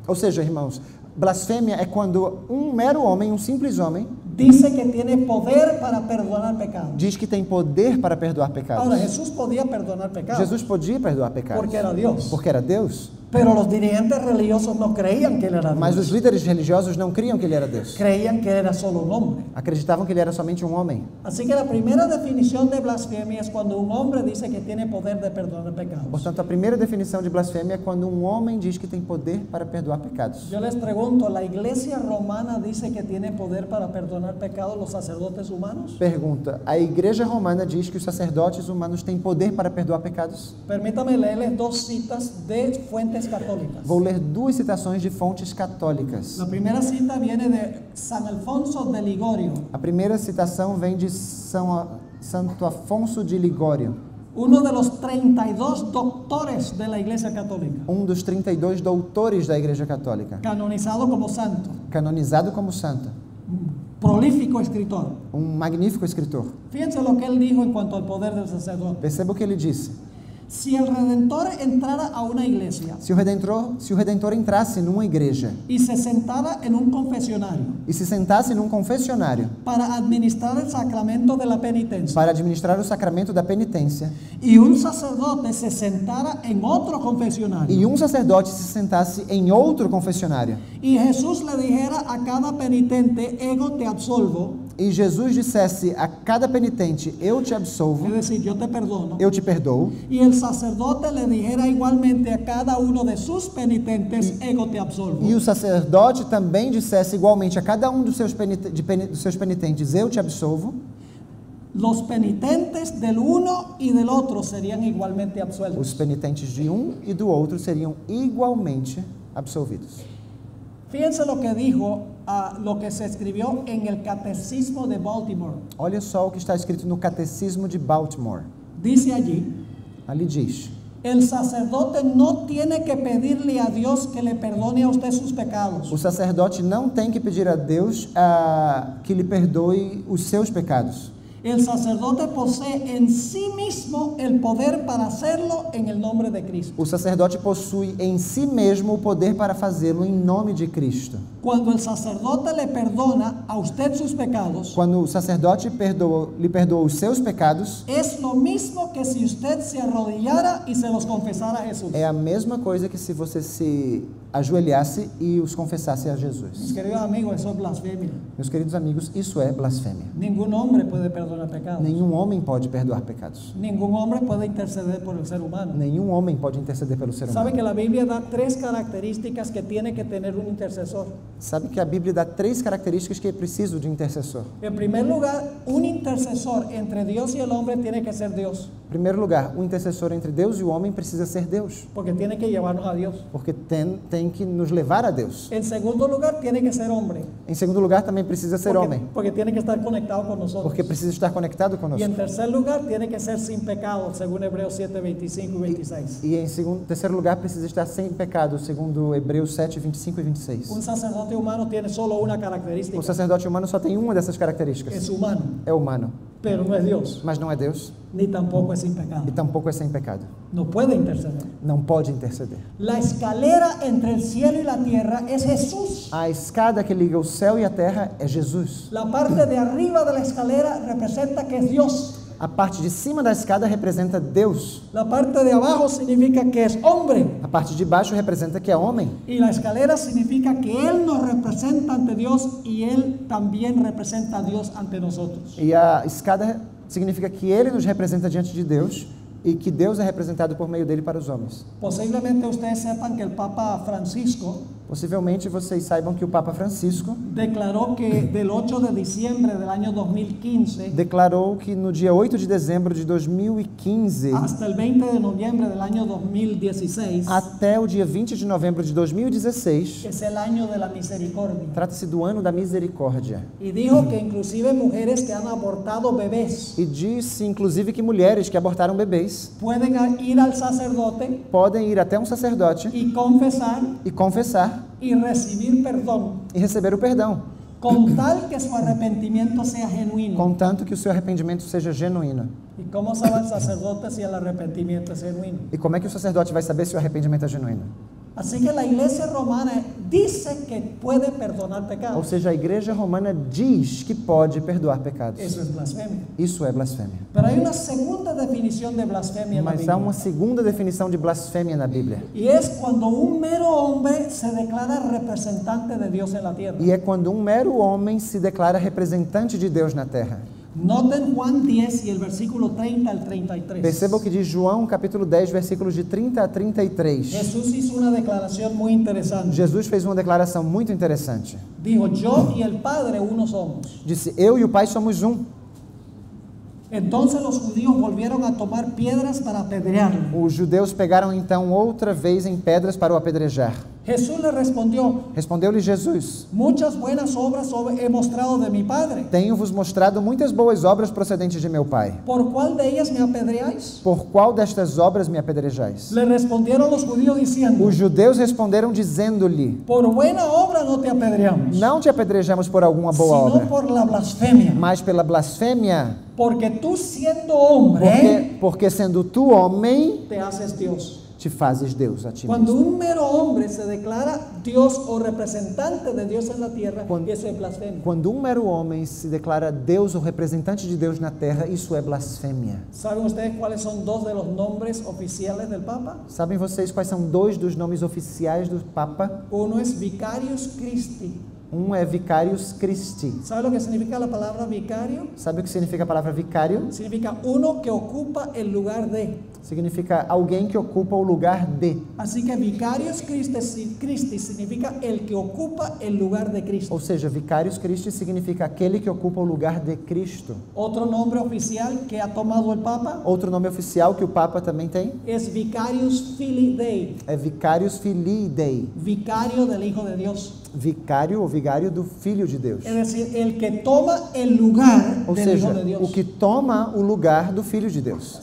Ou seja, irmãos, blasfêmia é quando um mero homem, um simples homem, dice que tiene poder para perdonar pecados. diz que tem poder para perdoar pecados. Ahora, Jesús podía perdonar pecados Jesus podia perdoar pecados porque era Dios. porque era Deus, Pero los dirigentes religiosos no creían que él era mas Dios. os líderes religiosos não criam que ele era Deus. Creían que era solo un hombre. Acreditavam que ele era somente um homem. Así que la primera definición de blasfemia es cuando un hombre dice que tiene poder de perdonar pecados. Portanto, a primeira definição de blasfêmia é quando um homem diz que tem poder para perdoar pecados. Yo les pregunto, ¿la iglesia romana dice que tiene poder para perdonar pecados los sacerdotes humanos? Pergunta: A igreja romana diz que os sacerdotes humanos têm poder para perdoar pecados? Permítame leerles dos citas de fuentes católicas. Vou ler duas citações de fontes católicas. La primera cita viene de San Alfonso de Ligorio, A primeira citação vem de São Santo Afonso de Ligório, uno de los 32 doctores de la iglesia católica, um dos 32 doutores da Igreja Católica, canonizado como santo, canonizado como santo, prolífico escritor. um magnífico escritor. Fíjense lo que él dijo en cuanto al poder del sacerdote. Perceba o que ele disse. Si el Redentor entrara a una iglesia Se o Redentor, se o Redentor entrasse numa igreja y se sentara en un confesionario e se sentasse num confessionário para administrar el sacramento de la penitencia para administrar o sacramento da penitência y un sacerdote se sentara en otro confesionario e um sacerdote se sentasse em outro confessionário y Jesús le dijera a cada penitente, ego te absolvo, e Jesus dissesse a cada penitente: Eu te es absolvo, decir, yo te perdono, eu te perdoo, y el sacerdote le dijera igualmente a cada uno de sus penitentes, ego te absolvo. e o sacerdote também dissesse igualmente a cada um dos seus, penite- de peni- dos seus penitentes: Eu te absolvo, Los penitentes del uno y del otro serían igualmente absueltos. os penitentes de um e do outro seriam igualmente absolvidos. Fíjense lo que dijo, ah, lo que se escribió en el Catecismo de Baltimore. Olha só o que está escrito no Catecismo de Baltimore. Dice allí, Ali diz: el sacerdote no tiene que pedirle a Dios que le perdone a usted sus pecados. O sacerdote não tem que pedir a Deus ah, que lhe perdoe os seus pecados. El sacerdote posee en sí mismo el poder para hacerlo en el nombre de Cristo. O sacerdote possui em si mesmo o poder para fazê-lo em nome de Cristo. Cuando el sacerdote le perdona a usted sus pecados, Quando o sacerdote perdoa, lhe perdoa os seus pecados, es lo mismo que si usted se arrodillara y se los confesara a Jesús. é a mesma coisa que se você se ajoelhasse e os confessasse a Jesus. queridos amigos, eso es blasfemia. Meus queridos amigos, isso é blasfêmia. Ningún hombre puede perdonar pecados. Nenhum homem pode perdoar pecados. Ningún hombre puede interceder por el ser humano. Nenhum homem pode interceder pelo ser Sabe humano. que la Biblia da tres características que tiene que tener un intercesor. Sabe que a Bíblia dá três características que é preciso de intercessor. En primer lugar, un intercesor entre Dios y el hombre tiene que ser Dios, Em primeiro lugar, o intercessor entre Deus e o homem precisa ser Deus, porque tiene que llevarnos a Dios. porque tem, tem que nos levar a Deus. En segundo lugar, tiene que ser hombre, Em segundo lugar, também precisa ser porque, homem, porque tiene que estar conectado con nosotros. porque precisa estar conectado Y conosco. en tercer lugar, tiene que ser sin pecado, según Hebreos 7, 25 y 26. E em segundo, terceiro lugar, precisa estar sem pecado, segundo Hebreus 7, 25 e 26. Un sacerdote humano solo una O característica, sacerdote humano só tem uma dessas características. es humano, É humano, pero no es Dios, mas não é Deus ni tampoco es sin pecado. e tampouco é sem pecado. No puede interceder. Não pode interceder. La escalera entre el cielo y la tierra es Jesús. A escada que liga o céu e a terra é Jesus. La parte de arriba de la escalera representa que es Dios. A parte de cima da escada representa Deus. La parte de abajo significa que es hombre. A parte de baixo representa que é homem. Y la escalera significa que Él nos representa ante Dios y Él también representa a Dios ante nosotros. E a escada significa que ele nos representa diante de Deus e que Deus é representado por meio dele para os homens. Posiblemente ustedes sepan que el Papa Francisco Possivelmente vocês saibam que o Papa Francisco declaró que del 8 de diciembre del año 2015 declarou que no dia 8 de dezembro de 2015 hasta el 20 de noviembre del año 2016 até o dia 20 de novembro de 2016 es el año de la misericordia. trata-se do ano da misericórdia. Y dijo que inclusive mujeres que han abortado bebés E disse inclusive que mulheres que abortaram bebês pueden a- ir al sacerdote podem ir até um sacerdote y confesar e confessar y recibir perdón, e receber o perdão, con tal que su arrepentimiento sea genuino. contanto que o seu arrependimento seja genuíno. ¿Y cómo sabe el sacerdote si el arrepentimiento es genuino? E como é que o sacerdote vai saber se o arrependimento é genuíno? Así que la iglesia romana dice que puede perdonar Ou pecados. seja, a igreja romana diz que pode perdoar pecados. Eso es blasfemia. Isso é blasfêmia. Pero hay una segunda definición de blasfemia Mas há uma segunda definição de blasfêmia na Bíblia. Y es cuando un mero hombre se declara representante de Dios en la tierra. E é quando um mero homem se declara representante de Deus na terra. Noten Juan 10 y el versículo 30 al 33. Perceba o que diz João, capítulo 10, versículos de 30 a 33. Jesús hizo una declaración muy interesante. Jesus fez uma declaração muito interessante. Dijo, yo y el Padre uno somos. Disse: Eu e o Pai somos um. Entonces los judíos volvieron a tomar piedras para apedrearlo. Os judeus pegaram então outra vez em pedras para o apedrejar. Jesús le respondió, Respondeu-lhe Jesus: muchas buenas obras he mostrado de mi Padre. Tenho-vos mostrado muitas boas obras procedentes de meu Pai. ¿Por cuál de ellas me apedreáis? Por qual destas obras me apedrejais? Le respondieron los judíos diciendo, Os judeus responderam dizendo-lhe: por buena obra no te apedreamos, Não te apedrejamos por alguma boa sino obra, por la blasfemia. mas pela blasfêmia, Porque tú siendo hombre, porque, porque sendo tu homem, te haces Dios. Te fazes Deus a ti mesmo. un mero hombre se declara Dios o representante de Dios en la tierra, Cuando- eso es blasfemia. Quando um mero homem se declara Deus ou representante de Deus na terra, isso é blasfêmia. ¿Saben ustedes cuáles son dos de los nombres oficiales del Papa? Sabem vocês quais são dois dos nomes oficiais do Papa? Uno es Vicarius Christi. Um é Vicarius Christi. ¿Sabe lo que significa la palabra vicario? Sabe o que significa a palavra vicário? Significa uno que ocupa el lugar de. Significa alguém que ocupa o lugar de. Así que Vicarius Christi, Christi significa el que ocupa el lugar de Cristo. Ou seja, Vicarius Christi significa aquele que ocupa o lugar de Cristo. Otro nombre oficial que ha tomado el Papa Outro nome oficial que o Papa também tem es Vicarius Filii Dei, é Vicarius Filii Dei, vicario del Hijo de Dios. Vicário ou vigário do Filho de Deus. Es decir, el que toma el lugar Ou seja, de Dios. o que toma o lugar do Filho de Deus.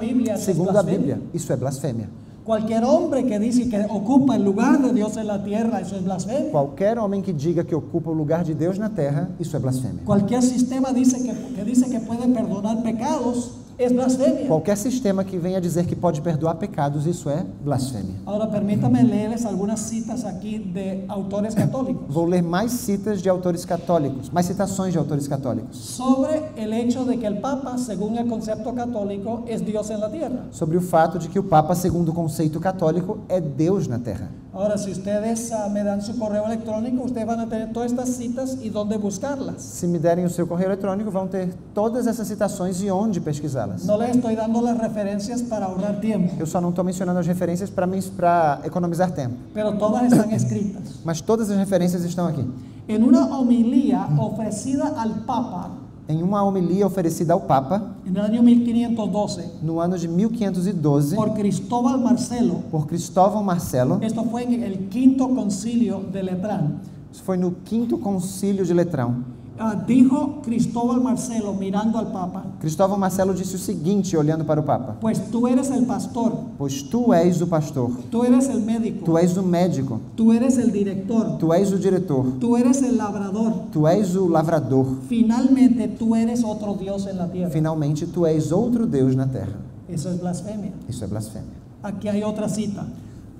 Biblia, eso es Segundo a. Bíblia, isso é blasfêmia. Cualquier hombre que dice que ocupa el lugar de Dios en la tierra, eso es blasfemia. Qualquer homem que diga que ocupa o lugar de Deus na terra, isso é blasfêmia. Cualquier sistema dice que, que dice que puede perdonar pecados, es blasfemia. Qualquer sistema que venha dizer que pode perdoar pecados, isso é blasfêmia. Ahora permítame leerles algunas citas aquí de autores católicos Vou ler mais citas de autores católicos, mais citações de autores católicos, sobre el hecho de que el Papa, según el concepto católico, es Dios en la tierra. sobre o fato de que o Papa, segundo o conceito católico, é Deus na terra. Ahora, si ustedes ah, me dan su correo electrónico, ustedes van a tener todas estas citas y dónde buscarlas. Se me derem o seu correio eletrônico, vão ter todas essas citações e onde pesquisá-las. No les estoy dando las referencias para ahorrar tiempo, Eu só não estou mencionando as referências para economizar tempo, pero todas están escritas. mas todas as referências estão aqui. En una homilía ofrecida al Papa Em uma homilia oferecida ao Papa año 1512 no ano de 1512 por Cristóbal Marcelo, por Cristóvão Marcelo, esto en el quinto concilio de Letrán, isso foi no quinto concílio de Letrão. Ah, dijo Cristóbal Marcelo mirando al Papa, Cristóvão Marcelo disse o seguinte, olhando para o Papa: pues tú eres el pastor, Pois tu és o pastor, tú eres el médico, tu és o médico, tú eres el director, tu és o diretor, tú eres el labrador, tu és o lavrador. finalmente tú eres otro Dios en la tierra. Finalmente, tu és outro Deus na terra. Eso es blasfemia. Isso é blasfêmia. Aquí hay otra cita.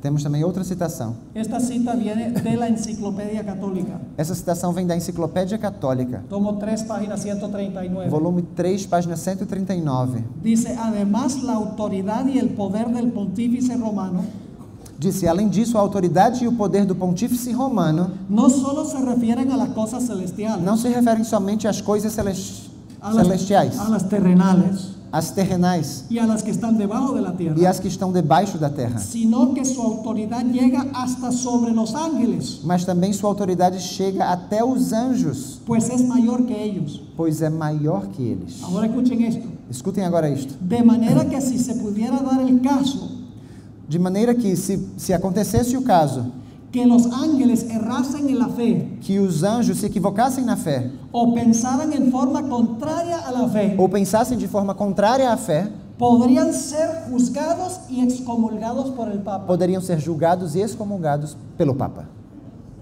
Temos também outra citação. Esta cita viene de la Enciclopedia Católica, Essa citação vem da Enciclopédia Católica, tomo 3, página 139. volume 3, página 139. Dice, además la autoridad y el poder del pontífice romano Disse: Além disso, a autoridade e o poder do pontífice romano no solo se a não referem somente às coisas celes- a las, celestiais, a las terrenales, as terrenais y a las que están debajo de la tierra, e as que estão debaixo da terra. sino que su autoridad llega hasta sobre los ángeles, Mas também sua autoridade chega até os anjos, pues es mayor que ellos. pois é maior que eles. Ahora escuchen esto. Escutem agora isto. De manera que si se pudiera dar el caso De maneira que, se, se acontecesse o caso que los ángeles errasen en la fe que os anjos se equivocassem na fé, o pensaran en forma contraria a la fe, ou pensassem de forma contrária à fé, podrían ser juzgados y excomulgados por el Papa. poderiam ser julgados e excomungados pelo Papa.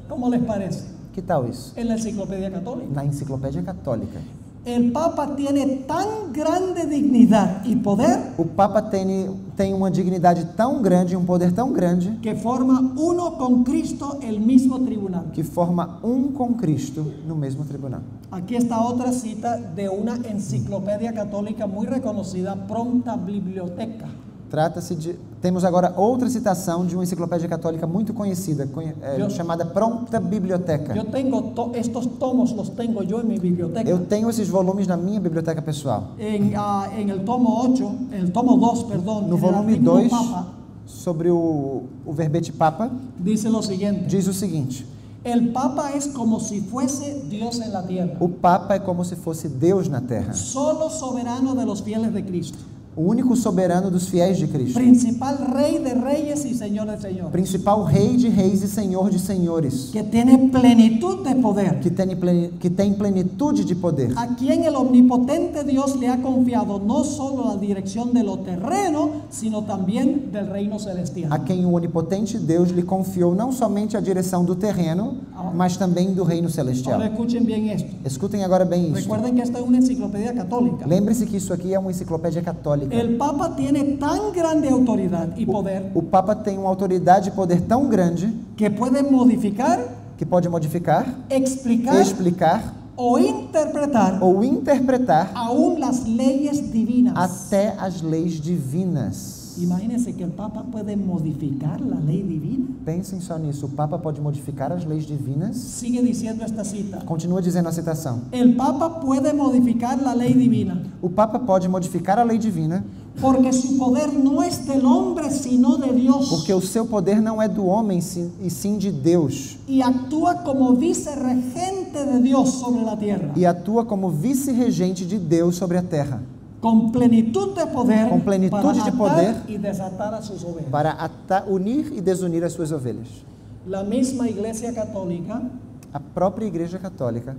¿Cómo les parece? Que tal isso? En la enciclopedia católica. Na Enciclopédia Católica. El Papa tiene tan grande dignidad y poder O Papa tem, tem uma dignidade tão grande, um poder tão grande, que forma uno con Cristo el mismo tribunal. que forma um com Cristo no mesmo tribunal. Aquí está otra cita de una enciclopedia católica muy reconocida, Pronta Biblioteca. Trata-se de. Temos agora outra citação de uma enciclopédia católica muito conhecida, conhe- é, Eu- chamada Pronta Biblioteca. Yo tengo to- estos tomos, los tengo yo en mi biblioteca. Eu tenho esses volumes na minha biblioteca pessoal. En, ah, en el tomo 8, en el tomo 2, perdón, No volume artículo 2, Papa, sobre o, o verbete Papa, dice lo siguiente. diz o seguinte: El Papa es como si fuese Dios en la tierra, O Papa é como se fosse Deus na terra, solo soberano de los fieles de Cristo, o único soberano dos fiéis de Cristo, principal rey de reyes y señor de señores, principal rei de reis e senhor de senhores, que tiene plenitud de poder, que tem, que tem plenitude de poder, a quien el omnipotente Dios le ha confiado solo la dirección de lo terreno, sino también del reino celestial. a quem o onipotente Deus lhe confiou não somente a direção do terreno, mas também do reino celestial. Ahora escuchen bien esto. Escutem agora bem isso. Recuerden que esta es una enciclopedia católica. Lembre-se que isso aqui é uma enciclopédia católica. El Papa tiene tan grande autoridad y poder O Papa tem uma autoridade e poder tão grande que puede modificar, que pode modificar, explicar explicar o interpretar ou interpretar aún las leyes divinas. até as leis divinas. Imagínense que el Papa puede modificar la ley divina. Pensem só nisso. O Papa pode modificar as leis divinas. Sigue diciendo esta cita. Continua dizendo a citação. El Papa puede modificar la ley divina O Papa pode modificar a lei divina porque su poder no es del hombre sino de Dios porque o seu poder não é do homem e sim de Deus y actúa como vicerregente de Dios sobre la tierra e atua como vice-regente de Deus sobre a terra con plenitud de poder Con plenitud para de atar poder. y desatar a sus ovejas. para ata- unir e desunir as suas ovelhas. La misma Iglesia Católica A própria Igreja Católica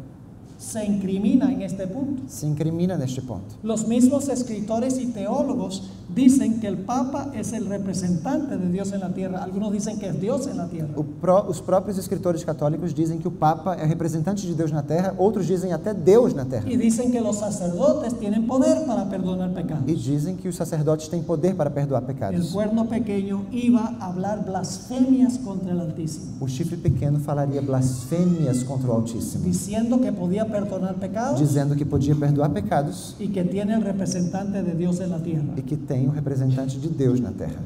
se incrimina en este punto. se incrimina neste ponto. Los mismos escritores y teólogos dicen que el Papa es el representante de Dios en la tierra. Algunos dicen que es Dios en la tierra. O pró- os próprios escritores católicos dizem que o Papa é representante de Deus na terra, outros dizem até Deus na terra. Y dicen que los sacerdotes tienen poder para perdonar pecados. E dizem que os sacerdotes têm poder para perdoar El pecados. cuerno pequeño iba a hablar blasfemias contra el Altísimo, O chifre pequeno falaria blasfêmias contra o Altíssimo, diciendo que podía perdonar pecados dizendo que podia perdoar pecados y que tiene el representante de Dios en la tierra. e que tem o representante de Deus na terra.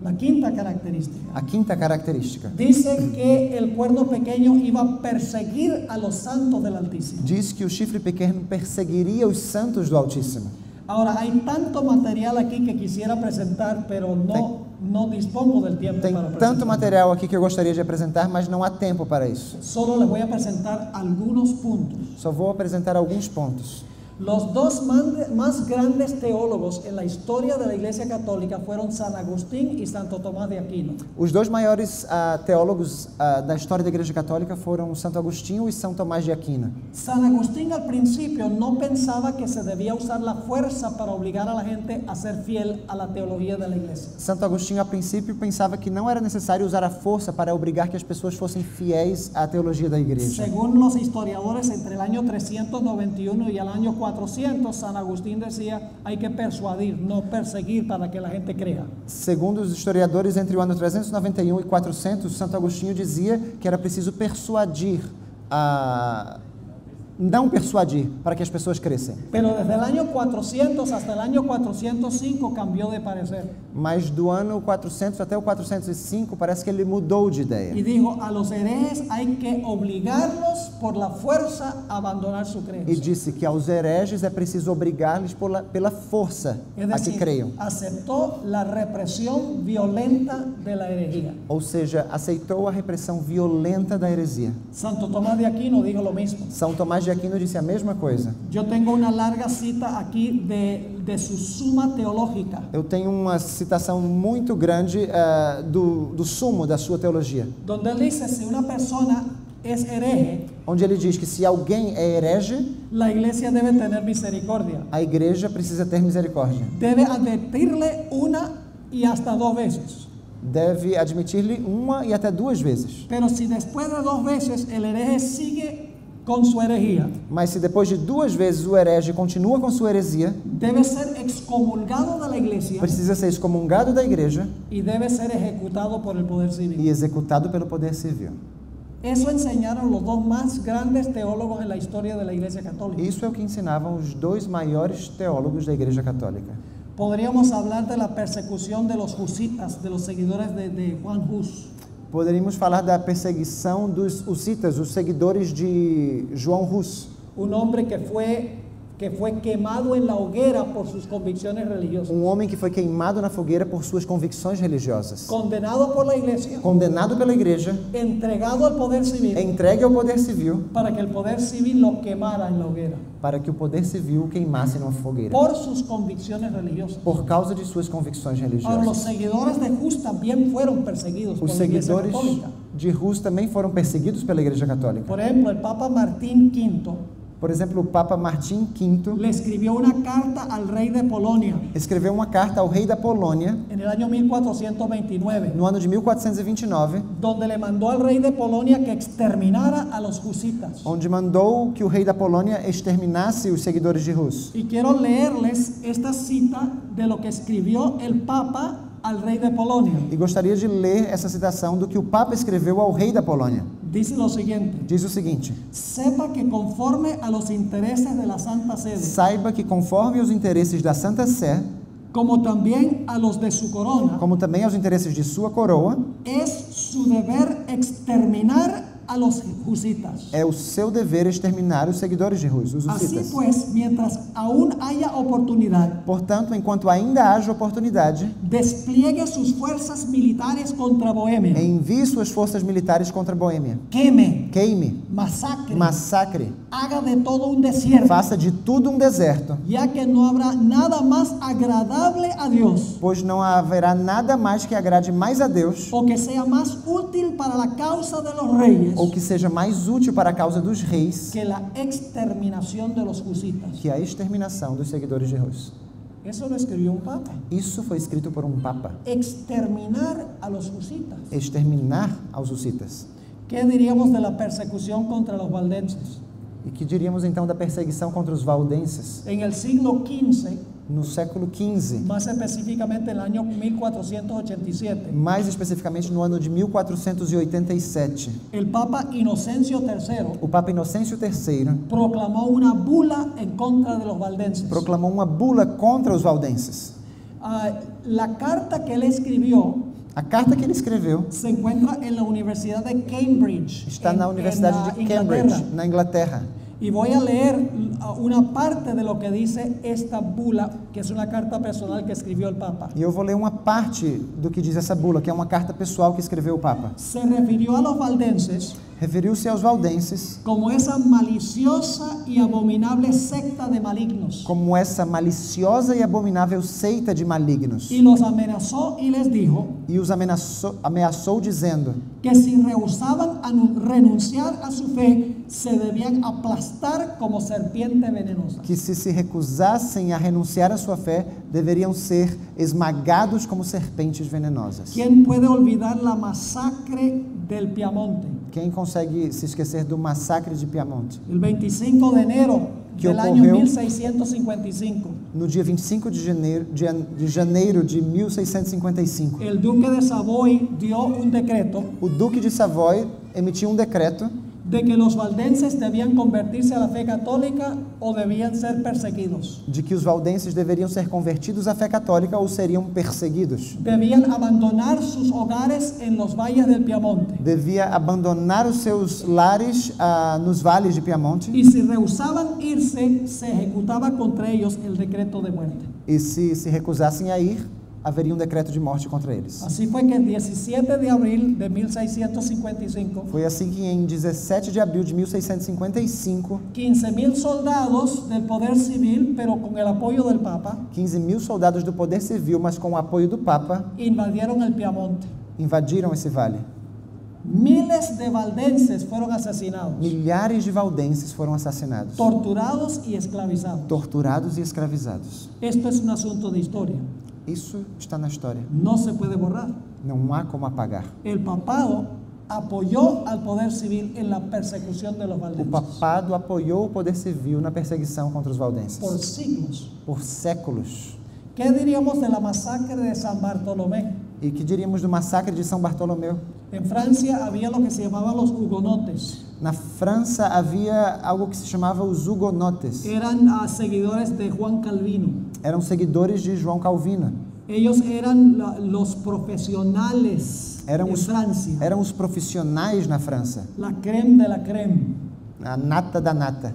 La quinta característica. A quinta característica Dice que el cuerno pequeño iba a perseguir a los santos del Altísimo. diz que o chifre pequeno perseguiria os santos do Altíssimo. Ahora, hay tanto material aquí que quisiera presentar, pero no, no dispongo del tiempo Tem para tanto material aqui que eu gostaria de apresentar, mas não há tempo para isso. Solo les voy a presentar algunos puntos. Só vou apresentar alguns pontos. Los dos más grandes teólogos en la historia de la Iglesia Católica fueron San Agustín y Santo Tomás de Aquino. Os dois maiores ah, teólogos ah, da história da Igreja Católica foram Santo Agostinho e São Tomás de Aquino. San Agustín al principio no pensaba que se debía usar la fuerza para obligar a la gente a ser fiel a la teología de la Iglesia. Santo Agostinho, a princípio, pensava que não era necessário usar a força para obrigar que as pessoas fossem fiéis à teologia da Igreja. Según los historiadores, entre el año 391 y el año 400, San Agustín decía, hay que persuadir, no perseguir para que la gente crea. Segundo os historiadores, entre o ano 391 e 400, Santo Agostinho dizia que era preciso persuadir a, não persuadir para que as pessoas cresçam. Pero desde el año 400 hasta el año 405 cambió de parecer Mas do ano 400 até o 405 parece que ele mudou de ideia. dijo, a los herejes hay que obligarlos por la fuerza a abandonar su E creencia. disse que aos hereges é preciso obrigar-lhes pela, força Es a que decir, creiam. aceptó la represión violenta de la herejía. Ou seja, aceitou a repressão violenta da heresia. Santo Tomás de Aquino dijo lo mismo. São Tomás de Aquino disse a mesma coisa. Yo tengo una larga cita aquí de, de su suma teológica, Eu tenho uma citação muito grande eh, do, do sumo da sua teologia, donde él dice, si una persona es hereje, onde ele diz que se alguém é herege, la iglesia debe tener misericordia. a igreja precisa ter misericórdia. Debe advertirle una y hasta dos veces. Deve admitir-lhe uma e até duas vezes. Pero si después de dos veces el hereje sigue con su herejía, Mas se depois de duas vezes o herege continua com sua heresia, debe ser excomulgado de la iglesia precisa ser excomungado da igreja y debe ser ejecutado por el poder civil. e executado pelo poder civil. Eso enseñaron los dos más grandes teólogos historia de la iglesia católica. Isso é o que ensinavam os dois maiores teólogos da igreja católica. De la persecución de los husitas, de los seguidores de, de Juan Hus. Poderíamos falar da perseguição dos hussitas, os seguidores de João Rus, un hombre que fue, que fue quemado en la hoguera por sus convicciones religiosas, um homem que foi queimado na fogueira por suas convicções religiosas, condenado por la iglesia, condenado pela igreja, entregado al poder civil. Entregue ao poder civil. Para que el poder civil lo quemara en la hoguera. Para que o poder civil o queimasse numa fogueira. Por sus convicciones religiosas. por causa de suas convicções Ahora, los religiosas. seguidores de Hus también fueron perseguidos Os seguidores de Rus também foram perseguidos pela igreja católica. Por ejemplo, el Papa Martín V Por exemplo, o Papa Martim V le escribió una carta al rey de Polonia escreveu uma carta ao rei da Polônia en el año 1429, no ano de 1429, donde le mandó al rei de Polonia que exterminara a los husitas. onde mandou que o rei da Polônia exterminasse os seguidores de Rus. Y quiero leerles esta cita de lo que escribió el Papa al rei de Polonia. E gostaria de ler essa citação do que o Papa escreveu ao rei da Polônia. Dice lo siguiente, Diz o seguinte: sepa que conforme a los intereses de la Santa Sede, Saiba que, conforme aos interesses da Santa Sé, como también a los de su corona, como também aos interesses de sua coroa, es su deber exterminar a los husitas. é o seu dever exterminar os seguidores de Rus, os Así hussitas. pues, mientras aún haya oportunidad, Portanto, enquanto ainda haja oportunidade, despliegue sus fuerzas militares contra Bohemia, envie suas forças militares contra a Boêmia. queme, Queime, masacre, massacre, haga de todo un desierto, faça de tudo um deserto, ya que no habrá nada más agradable a Dios. Pois não haverá nada mais que agrade mais a Deus o que sea más útil para la causa de los reyes ou que seja mais útil para a causa dos reis que la exterminación de los husitas. que a exterminação dos seguidores de Rus. Eso lo escribió un papa. Isso foi escrito por um papa. Exterminar a los husitas. Exterminar aos hussitas. ¿Qué diríamos de la persecución contra los valdenses? E que diríamos então da perseguição contra os valdenses En el siglo XV, no século XV, más específicamente en el año 1487, mais especificamente no ano de 1487, el Papa Inocencio III o Papa Inocêncio III proclamó una bula en contra de los valdenses. proclamou uma bula contra os valdenses. Ah, la carta que él escribió A carta que ele escreveu se encuentra en la Universidad de Cambridge. está na Universidade de. Cambridge, na Inglaterra. Y voy a leer una parte de lo que dice esta bula, que es una carta personal que escribió el Papa. E eu vou ler uma parte do que diz essa bula, que é uma carta pessoal que escreveu o Papa. Se refirió a los valdenses Referiu-se aos valdenses como esa maliciosa y abominable secta de malignos como essa maliciosa e abominável seita de malignos. y los amenazó y les dijo E os ameaçou, ameaçou dizendo que si rehusaban a nu- renunciar a su fe, se debían aplastar como serpiente venenosa. que se se recusassem a renunciar à sua fé, deveriam ser esmagados como serpentes venenosas. ¿Quién puede olvidar la masacre del Piamonte? Quem consegue se esquecer do massacre de Piamonte? El 25 de enero Que del año ocurrió- 1655, No dia 25 de janeiro de, de, janeiro de 1655, el duque de Savoy dio un decreto. O Duque de Savoy emitiu um decreto de que los valdenses debían convertirse a la fe católica o debían ser perseguidos. de que os valdenses deveriam ser convertidos à fé católica ou seriam perseguidos. Debían abandonar sus hogares en los valles del Piamonte. Devia abandonar os seus lares ah, nos vales de Piamonte Y si rehusaban irse, se ejecutaba contra ellos el decreto de muerte. e se se recusassem a ir, haveria um decreto de morte contra eles. Así fue que el 17 de abril de 1655, Foi assim que em 17 de abril de 1655, 15 mil soldados del poder civil, pero con el apoyo del Papa, 15 mil soldados do poder civil, mas com o apoio do Papa, invadieron el Piamonte. invadiram esse vale. Miles de valdenses fueron asesinados, Milhares de valdenses foram assassinados, torturados y esclavizados. torturados e escravizados. Esto es un asunto de historia. Isso está na história. No se puede borrar. Não há como apagar. El papado apoyó al poder civil en la persecución de los O valdenses papado apoiou o poder civil na perseguição contra os valdenses por siglos. por séculos. ¿Qué diríamos de la masacre de San Bartolomé? E que diríamos do massacre de São Bartolomeu? En Francia había lo que se llamaban los hugonotes. Na França havia algo que se chamava os hugonotes. Eran ah, seguidores de Juan Calvino. Eram seguidores de João Calvino. Ellos eran la- los profesionales Eram os, Francia. eram os profissionais na França. La creme de la creme. A nata da nata.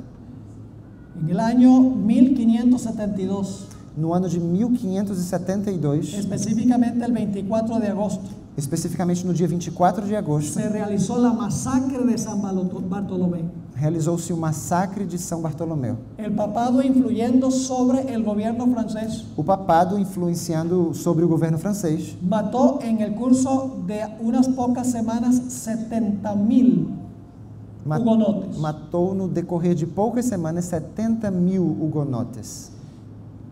En el año 1572, No ano de 1572, específicamente el 24 de agosto, especificamente no dia 24 de agosto, se realizó la masacre de San Balo- Bartolomé. realizou-se o massacre de São Bartolomeu. El papado influyendo sobre el gobierno francés O papado, influenciando sobre o governo francês, mató en el curso de unas pocas semanas 70 mil hugonotes. matou no decorrer de poucas semanas 70 mil hugonotes.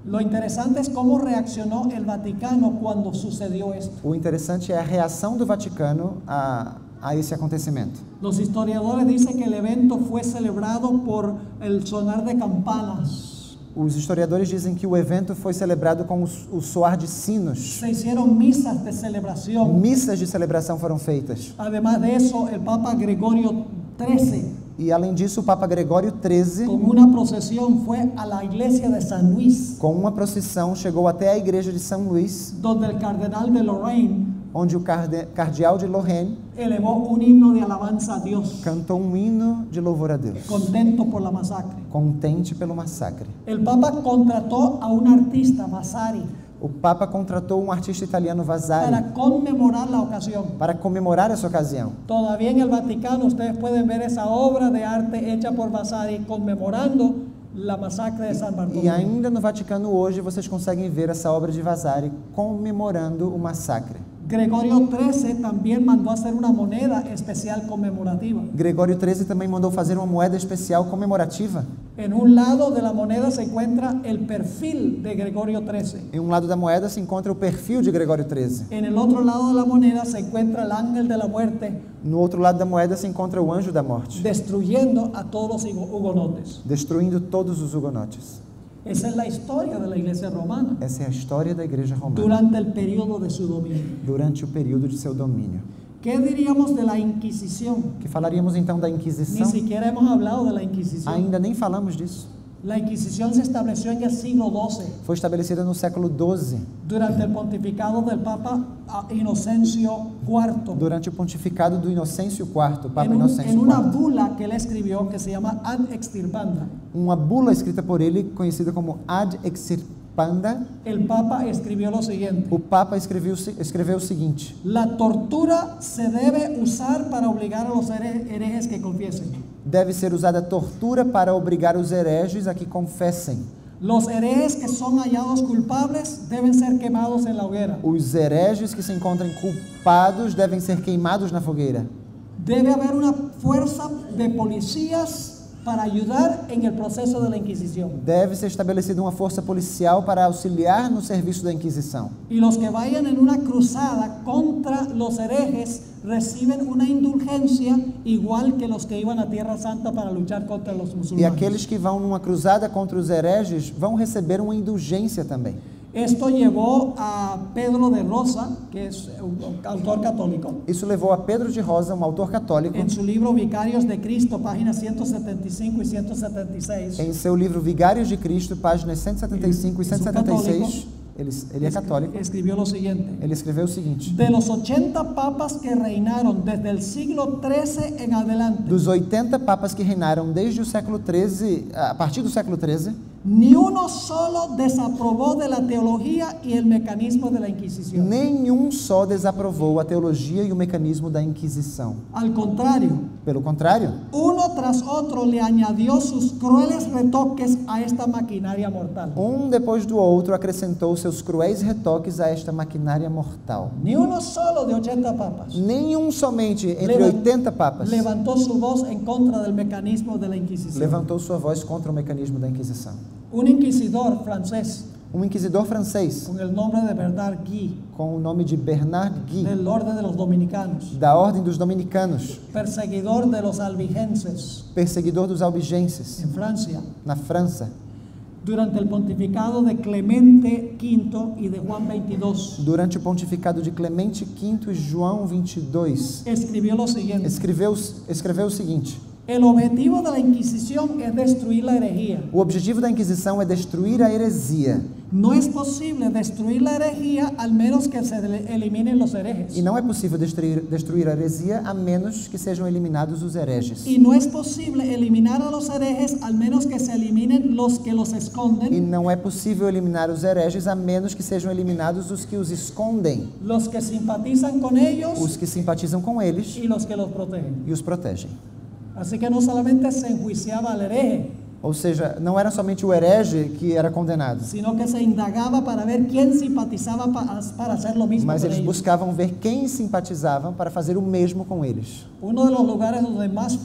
Lo interesante es cómo reaccionó el Vaticano cuando sucedió esto. O interessante é a reação do Vaticano a, a esse acontecimento. Los historiadores dicen que el evento fue celebrado por el sonar de campanas. Os historiadores dizem que o evento foi celebrado com o, o soar de sinos. Se hicieron misas de celebración. Missas de celebração foram feitas. Además de eso, el Papa Gregorio XIII, E além disso, o Papa Gregório XIII, con una procesión, fue a la iglesia de San Luis, com uma procissão, chegou até a igreja de São Luís, donde el cardenal de Lorraine onde o carde- cardeal de Lorraine elevó un himno de alabanza a Dios, cantou um hino de louvor a Deus, contento por la masacre. contente pelo massacre. El Papa contrató a un artista, Vasari, O Papa contratou um artista italiano, para Vasari, conmemorar la ocasión. para comemorar essa ocasião. Todavía en el Vaticano ustedes pueden ver esa obra de arte hecha por Vasari conmemorando la masacre de San E Bartolomé. ainda no Vaticano hoje vocês conseguem ver essa obra de Vasari comemorando o massacre. Gregorio XIII también mandó a hacer una moneda especial conmemorativa. Gregório XIII também mandou fazer uma moeda especial comemorativa. En un lado de la moneda se encuentra el perfil de Gregorio XIII. Em um lado da moeda se encontra o perfil de Gregório XIII. En el otro lado de la moneda se encuentra el ángel de la muerte No outro lado da moeda se encontra o anjo da morte, destruyendo a todos los hugo- hugonotes. destruindo todos os hugonotes. Esa es la historia de la iglesia romana Essa é a história da Igreja Romana durante el periodo de su dominio. durante o período de seu domínio. ¿Qué diríamos de la Inquisición? Que falaríamos então da Ni Inquisição? siquiera hemos hablado de la Inquisición. Ainda nem falamos disso. La Inquisición se estableció en el siglo XII Foi estabelecida no século XII, durante el pontificado del Papa Inocencio IV. durante o pontificado do Inocêncio IV, o Papa En, un- en Inocêncio una IV. bula que él escribió que se llama Ad Extirpanda, Uma bula escrita por ele, conhecida como Ad Extirpanda, el Papa escribió lo siguiente. o Papa escreveu, escreveu o seguinte: La tortura se debe usar para obligar a los here- herejes que confiesen. deve ser usada a tortura para obrigar os hereges a que confessem. Los herejes que son hallados culpables deben ser quemados en la hoguera. Os hereges que se encontrem culpados devem ser queimados na fogueira. Debe haber una fuerza de policías para ayudar en el proceso de la Inquisición. Deve ser estabelecida uma força policial para auxiliar no serviço da Inquisição. Y los que vayan en una cruzada contra los herejes reciben una indulgencia igual que los que iban a Tierra Santa para luchar contra los E musulmanes. aqueles que vão numa cruzada contra os hereges vão receber uma indulgência também. Esto llevó a Pedro de Rosa, que es un autor católico, Isso levou a Pedro de Rosa, um autor católico, en su libro Vicarios de Cristo, páginas 175 y 176, em seu livro Vigários de Cristo, páginas 175 e Isso é 176. Ele, ele é católico. escribió lo siguiente. Ele escreveu o seguinte: De los 80 papas que reinaron desde el siglo XIII en adelante, Dos 80 papas que reinaram desde o século XIII, a partir do século XIII, ni uno solo desaprobó de la teología y el mecanismo de la Inquisición. nenhum só desaprovou a teologia e o mecanismo da Inquisição. Al contrario, Pelo contrário, uno tras otro le añadió sus crueles retoques a esta maquinaria mortal. um depois do outro acrescentou seus cruéis retoques a esta maquinária mortal. Ni uno solo de 80 papas Nenhum somente entre Levan- 80 papas levantó su voz en contra del mecanismo de la Inquisición. levantou sua voz contra o mecanismo da Inquisição. Un inquisidor francés. Um inquisidor francês, con el nombre de Bernard Guy, com o nome de Bernard Guy, da Ordem dos Dominicanos, perseguidor de los albigenses. Perseguidor dos albigenses, en Francia, na França, durante el pontificado de Clemente V y de Juan XXII, durante o pontificado de Clemente V e João 22, escribió lo siguiente. escreveu, escreveu o seguinte: El objetivo de la Inquisición es destruir la herejía. O objetivo da Inquisição é destruir a heresia, No es posible destruir la herejía al menos que se eliminen los herejes. e não é possível destruir, destruir a heresia a menos que sejam eliminados os hereges. Y no es posible eliminar a los herejes al menos que se eliminen los que los E esconden, não é possível eliminar os hereges a menos que sejam eliminados os que os escondem, los que simpatizan con ellos os que simpatizam com eles y los que los protegen. e os protegem. Así que no solamente se enjuiciaba al hereje, Ou seja, não era somente o herege que era condenado, sino que se indagaba para ver quién simpatizaba pa- para hacer lo mismo mas eles buscavam ver quem simpatizavam para fazer o mesmo com eles. Uno de los lugares donde más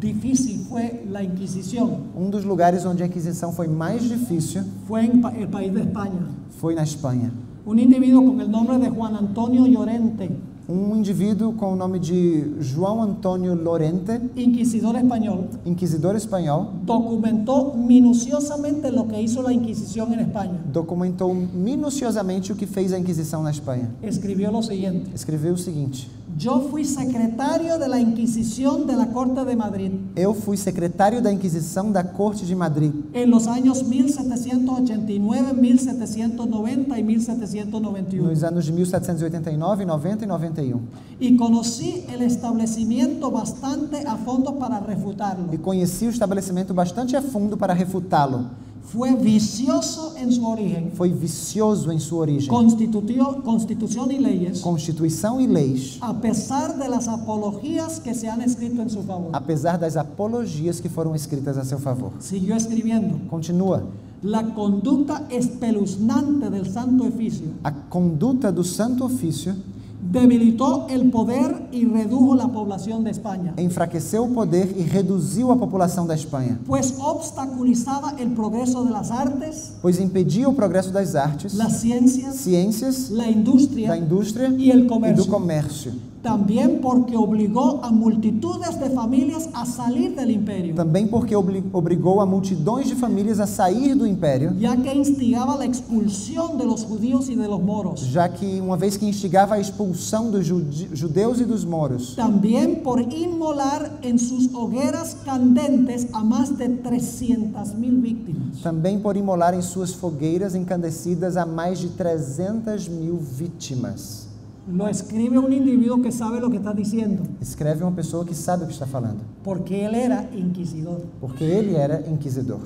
difícil fue la Inquisición Um dos lugares onde a Inquisição foi mais difícil en pa- el país de España. foi na Espanha. Un individuo con el nombre de Juan Antonio Llorente, Um indivíduo com o nome de João Antônio Lorente, inquisidor español, inquisidor espanhol, documentó minuciosamente lo que hizo la Inquisición en España. documentou minuciosamente o que fez a Inquisição na Espanha. Escribió lo siguiente. Escreveu o seguinte: Yo fui secretario de la Inquisición de la Corte de Madrid Eu fui secretário da Inquisição da Corte de Madrid en los años 1789, 1790 y 1791 nos anos de 1789, 90 e 91 y conocí el establecimiento bastante a fondo para refutarlo. e conheci o estabelecimento bastante a fundo para refutá-lo. Fue vicioso en su origen, Foi vicioso em sua origem. constituyó constitución y leyes, Constituição e leis, a pesar de las apologías que se han escrito en su favor. apesar das apologias que foram escritas a seu favor. Siguió escribiendo. Continua. La conducta espeluznante del Santo Oficio A conduta do Santo Ofício debilitó el poder y redujo la población de España, enfraqueceu o poder e reduziu a população da Espanha, pues obstaculizaba el progreso de las artes, pois impedia o progresso das artes, las ciencias, ciências, la da industria indústria y el e do comercio. comércio. También porque obligó a multitudes de familias a salir del imperio, Também porque obrigou a multidões de famílias a sair do império, ya que instigaba la expulsión de los judíos y de los moros. já que uma vez que instigava a expulsão dos judeus e dos moros, También por inmolar en sus hogueras candentes a más de 300 mil víctimas. também por imolar em suas fogueiras encandecidas a mais de 300 mil vítimas. Lo escribe un individuo que sabe lo que está diciendo, Escreve uma pessoa que sabe o que está falando, porque él era inquisidor. porque ele era inquisidor.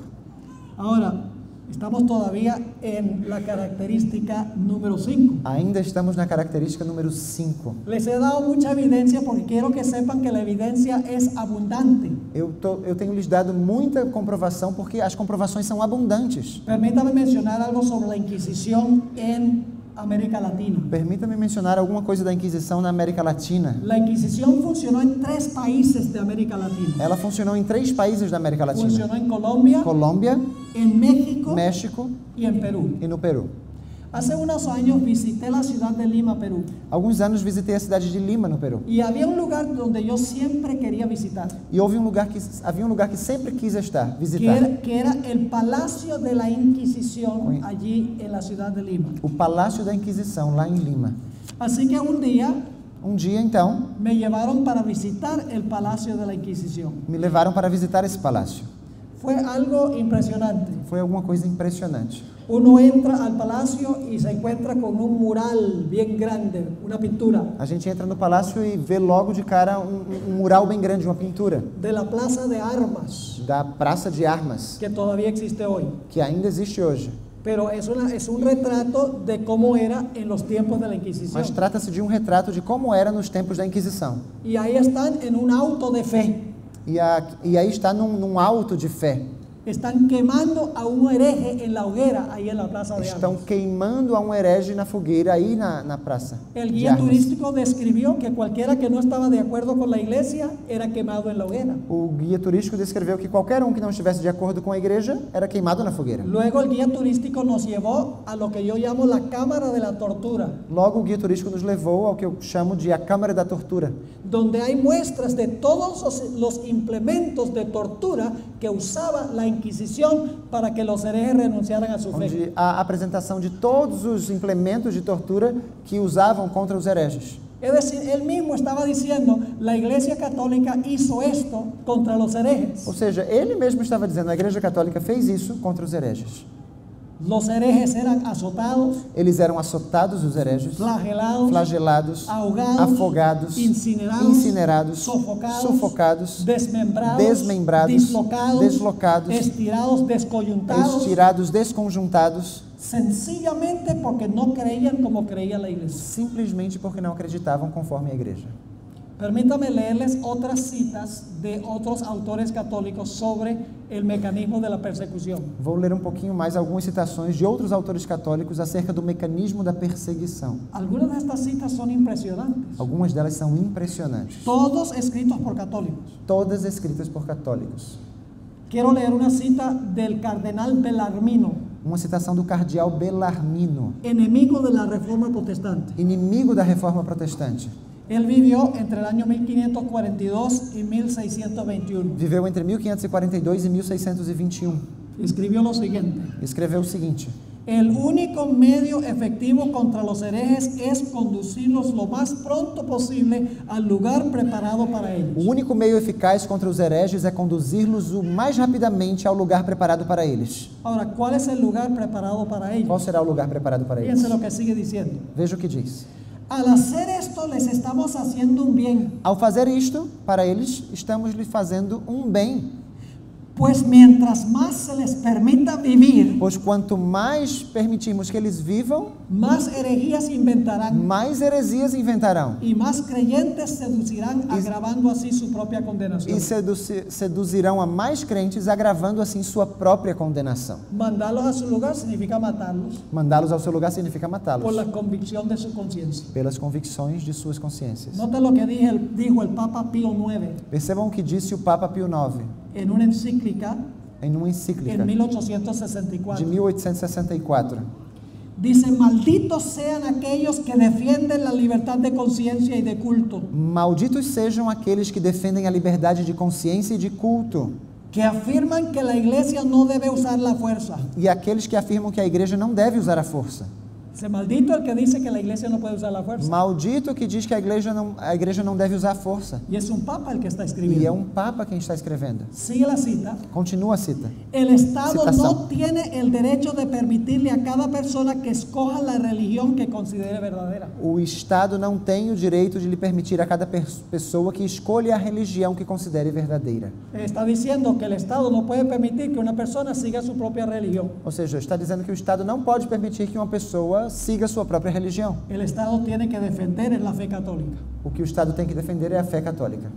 Ahora, estamos todavía en la característica número 5. Ainda estamos na característica número 5. Les he dado mucha evidencia porque quiero que sepan que la evidencia es abundante. Eu, tô- eu tenho lhes dado muita comprovação porque as comprovações são abundantes. Permítame mencionar algo sobre la Inquisición en América Latina. Permita-me mencionar alguma coisa da Inquisição na América Latina. La Inquisición funcionó en tres países de América Latina. Ela funcionou em três países da América Latina: Funcionó en Colombia, Colômbia, en México México y en Perú. e no Peru. Hace unos años visité la ciudad de Lima, Perú, Alguns anos visitei a cidade de Lima, no Peru. y había un lugar donde yo siempre quería visitar, E houve um lugar que havia um lugar que sempre quis estar, que visitar. era, que era el Palacio de la Inquisición allí en la ciudad de Lima. O Palácio da Inquisição, lá em Lima. Así que un día Um dia, então, me llevaron para visitar el Palacio de la Inquisición. me levaram para visitar esse palácio. Fue algo impresionante. Foi alguma coisa impressionante. Uno entra al palacio y se encuentra con un mural bien grande, una pintura A gente entra no palácio e vê logo de cara um, um mural bem grande, uma pintura de la Plaza de Armas, da Praça de Armas, que todavía existe hoy. que ainda existe hoje. Pero es, una, es un retrato de cómo era en los tiempos de la Inquisición. Mas trata-se de um retrato de como era nos tempos da Inquisição. Y ahí están en un auto de fe. E, a, e aí está num, num alto de fé. Están quemando a un hereje en la hoguera, ahí en la Plaza de Estão Armas. queimando a um herege na fogueira aí na, na praça. El de guía Armas. turístico describió que cualquiera que no estaba de acuerdo con la iglesia era quemado en la hoguera. O guia turístico descreveu que qualquer um que não estivesse de acordo com a igreja era queimado na fogueira. Luego el guía turístico nos llevó a lo que yo llamo la cámara de la tortura, Logo, o guia turístico nos levou ao que eu chamo de a Câmara da Tortura, donde hay muestras de todos los, los implementos de tortura que usaba la Inquisición para que los herejes renunciaran a su fe. onde há apresentação de todos os implementos de tortura que usavam contra os hereges. Es decir, él mismo estaba diciendo, la Iglesia Católica hizo esto contra los herejes. Ou seja, ele mesmo estava dizendo, a Igreja Católica fez isso contra os hereges. Los herejes eran azotados, Eles eram açotados, os hereges, flagelados, flagelados, ahogados, afogados, incinerados, incinerados, sofocados, sufocados, desmembrados, desmembrados, dislocados, deslocados, estirados, descoyuntados, estirados, desconjuntados, sencillamente porque no creían como creía la iglesia. simplesmente porque não acreditavam conforme a Igreja. Permítame leerles otras citas de otros autores católicos sobre el mecanismo de la persecución. Vou ler um pouquinho mais algumas citações de outros autores católicos acerca do mecanismo da perseguição. Algunas de estas citas son impresionantes, Algumas delas são impressionantes, todos escritos por católicos. todas escritas por católicos. Quiero leer una cita del cardenal Bellarmino, Uma citação do cardeal Bellarmino, enemigo de la reforma protestante. inimigo da reforma protestante. Él vivió entre el año 1542 y 1621. Viveu entre 1542 e 1621. Escribió lo siguiente. Escreveu o seguinte: El único medio efectivo contra los herejes es conducirlos lo más pronto posible al lugar preparado para O ellos. único meio eficaz contra os hereges é conduzi-los o mais rapidamente ao lugar preparado para eles. Ahora, ¿cuál es el lugar preparado para ellos? Qual será o lugar preparado para eles? Fíjense lo que sigue diciendo. Veja o que diz. Esto Ao fazer isto, para eles, estamos lhe fazendo um bem, pues mientras más se les permita vivir, pois quanto mais permitirmos que eles vivam, más herejías inventarán mais heresias inventarão y más creyentes seducirán, agravando así su propia condenación. e seduzi- seduzirão a mais crentes, agravando assim sua própria condenação. Mandarlos a su lugar significa matarlos Mandá-los ao seu lugar significa por matá-los la convicción de su conciencia. pelas convicções de suas consciências. Nota lo que dijo el Papa Pío IX Percebam o que disse o Papa Pio IX en una encíclica em uma encíclica en de 1864. 1864. Dice, malditos sean aquellos que defienden la libertad de conciencia y de culto, Malditos sejam aqueles que defendem a liberdade de consciência e de culto, que afirman que la iglesia no debe usar la fuerza. e aqueles que afirmam que a igreja não deve usar a força. Dice, maldito el que dice que la iglesia no puede usar la fuerza. Maldito que diz que a igreja não, a igreja não deve usar a força. Y es un papa el que está E é um papa quem está escrevendo. Sigue la cita. Continua a cita. El Estado Citación. no tiene el derecho de permitirle a cada persona que escoja la religión que considere verdadera. O Estado não tem o direito de lhe permitir a cada pessoa que escolha a religião que considere verdadeira. Está diciendo que el Estado no puede permitir que una persona siga su propia religión. Ou seja, está dizendo que o Estado não pode permitir que uma pessoa siga a sua própria religião. El Estado tiene que defender es la fe católica. O que o Estado tem que defender é a fé católica.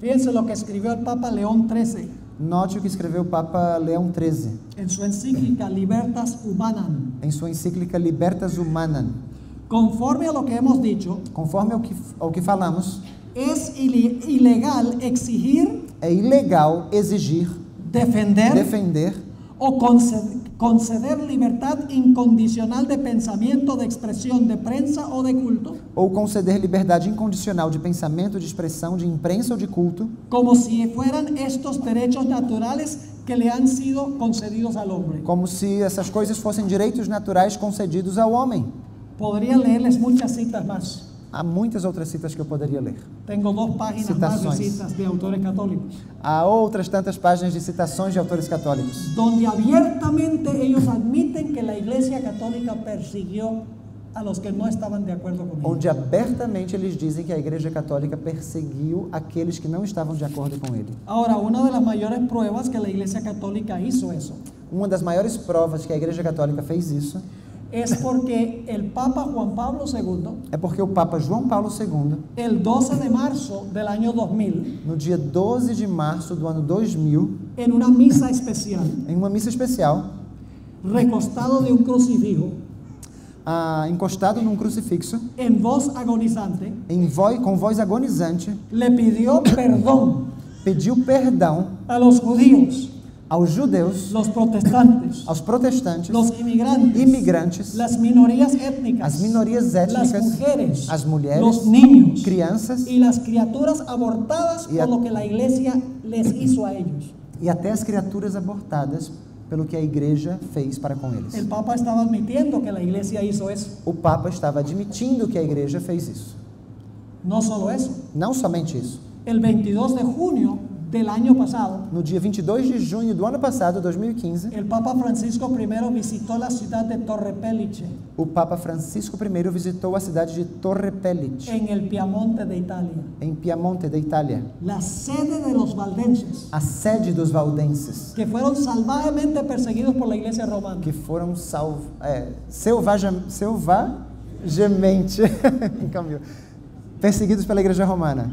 Fíjense lo que escribió el Papa León XIII Note o que escreveu o Papa Leão XIII en su encíclica Libertas Humanam. em sua encíclica Libertas Humanam. Conforme a lo que hemos dicho, Conforme ao que, ao que falamos, es ili- ilegal exigir, é ilegal exigir, defender defender o, conce- conceder libertad incondicional de pensamiento, de expresión, de prensa o de culto, ou conceder liberdade incondicional de pensamento, de expressão, de imprensa ou de culto, como si fueran estos derechos naturales que le han sido concedidos al hombre. como se essas coisas fossem direitos naturais concedidos ao homem. Podría leerles muchas citas más. Há muitas outras citas que eu poderia ler. Tengo dos páginas más de citas de autores católicos, Há outras tantas páginas de citações de autores católicos, donde abiertamente ellos admiten que la Iglesia Católica persiguió a los que no estaban de acuerdo con ella. onde abertamente eles dizem que a Igreja Católica perseguiu aqueles que não estavam de acordo com ele. Ahora, una de las mayores pruebas que la Iglesia Católica hizo eso Uma das maiores provas que a Igreja Católica fez isso es porque el Papa Juan Pablo II, é porque o Papa João Paulo II, el 12 de marzo del año 2000, no dia 12 de março do ano 2000, en una misa especial, em uma missa especial, recostado de un crucifijo, ah, encostado num crucifixo, en voz agonizante, em voz, com voz agonizante, le pidió perdón pediu perdão a los judíos, aos judeus, los protestantes, aos protestantes, los inmigrantes, imigrantes, las minorías étnicas, as minorias las étnicas, mujeres, as mulheres, los niños crianças y las criaturas abortadas Y a- por lo que la iglesia les hizo a ellos. e até as criaturas abortadas pelo que a igreja fez para com eles. El Papa estaba admitiendo que la iglesia hizo eso. O Papa estava admitindo que a igreja fez isso. No solo eso. Não somente isso. El 22 de junio del año pasado, No dia 22 de junho do ano passado, 2015, el Papa Francisco I visitó la ciudad de Torre Pellice, o Papa Francisco I visitou a cidade de Torre Pellice, en el Piamonte de Italia, em Piemonte, da Itália, la sede de los valdenses, a sede dos valdenses, que fueron salvajemente perseguidos por la iglesia romana. que foram salv... é, selvaja... selvagemente. perseguidos pela igreja romana.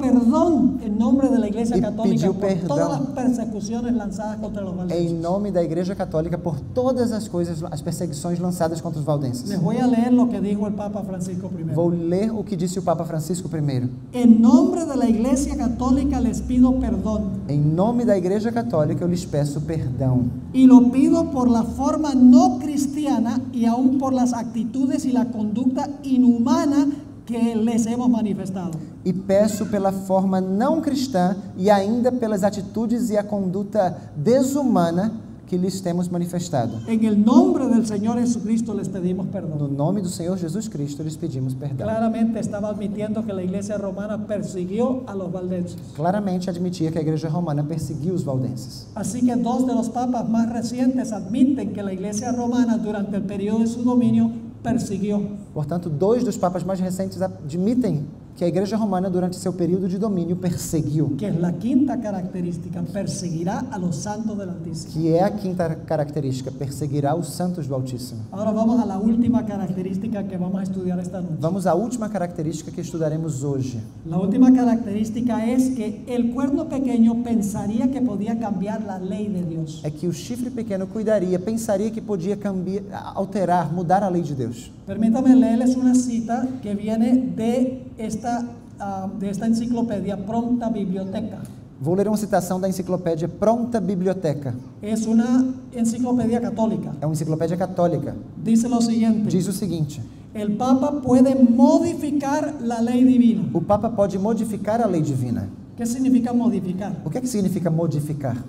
Perdón en nombre de la iglesia Y católica por todas las persecuciones lanzadas contra Em valdenses. nome da igreja católica por todas as coisas, as perseguições lançadas contra os valdenses. Les voy a leer lo que dijo el Papa Francisco I. Vou ler o que disse o Papa Francisco I. En nombre de la iglesia católica les pido perdón. Em nome da igreja católica eu lhes peço perdão. Y lo pido por la forma no cristiana y aún por las actitudes y la conducta inhumana que les hemos manifestado. E peço pela forma não cristã e ainda pelas atitudes e a conduta desumana que lhes temos manifestado. En el nombre del Señor Jesucristo les pedimos No perdón. nome do Senhor Jesus Cristo lhes pedimos perdão. Claramente estaba admitiendo que la iglesia romana persiguió a los valdenses. Claramente admitia que a igreja romana perseguiu os valdenses. Así que dos de los papas más recientes admiten que la iglesia romana durante el periodo de su dominio persiguió. Portanto, dois dos papas mais recentes admitem que a igreja romana, durante seu período de domínio, perseguiu, Que es la quinta característica, perseguirá a los santos del Altísimo. que é a quinta característica, perseguirá os santos do Altíssimo. Ahora vamos a la última característica que vamos a estudiar esta noche. Vamos à última característica que estudaremos hoje. La última característica es que el cuerno pequeño pensaría que podía cambiar la ley de Dios. É que o chifre pequeno cuidaria, pensaria que podia cambiar, alterar, mudar a lei de Deus. Permítame leerles una cita que viene de esta, ah, de esta enciclopedia Pronta Biblioteca. Vou ler uma citação da enciclopédia Pronta Biblioteca. Es una enciclopedia católica. É uma enciclopédia católica. Dice lo siguiente. Diz o seguinte: El Papa puede modificar la ley divina. o Papa pode modificar a lei divina. ¿Qué significa modificar? O que, é que significa modificar?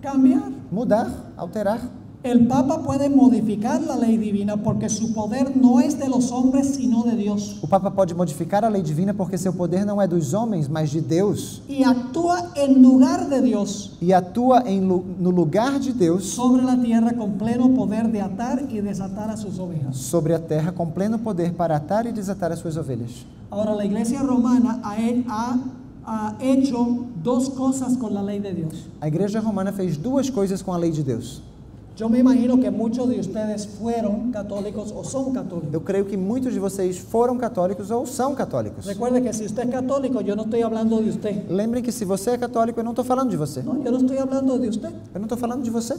Cambiar. Mudar, alterar. El Papa puede modificar la lei divina porque su poder no es de los hombres sino de Dios. O Papa pode modificar a lei divina porque seu poder não é dos homens, mas de Deus. Y actúa en lugar de Dios E atua em, no lugar de Deus sobre la tierra con pleno poder de atar y desatar a sus ovejas. sobre a terra com pleno poder para atar e desatar as suas ovelhas. Ahora la iglesia romana ha, he- ha- ha hecho dos cosas con la ley de Dios. A igreja romana fez duas coisas com a lei de Deus. Yo me imagino que muchos de ustedes fueron católicos o son católicos. Eu creio que muitos de vocês foram católicos ou são católicos. Recuerde que si usted es católico, yo no estoy hablando de usted. Lembrem que se você é católico, eu não estou falando de você. No, yo no estoy hablando de usted. Eu não estou falando de você.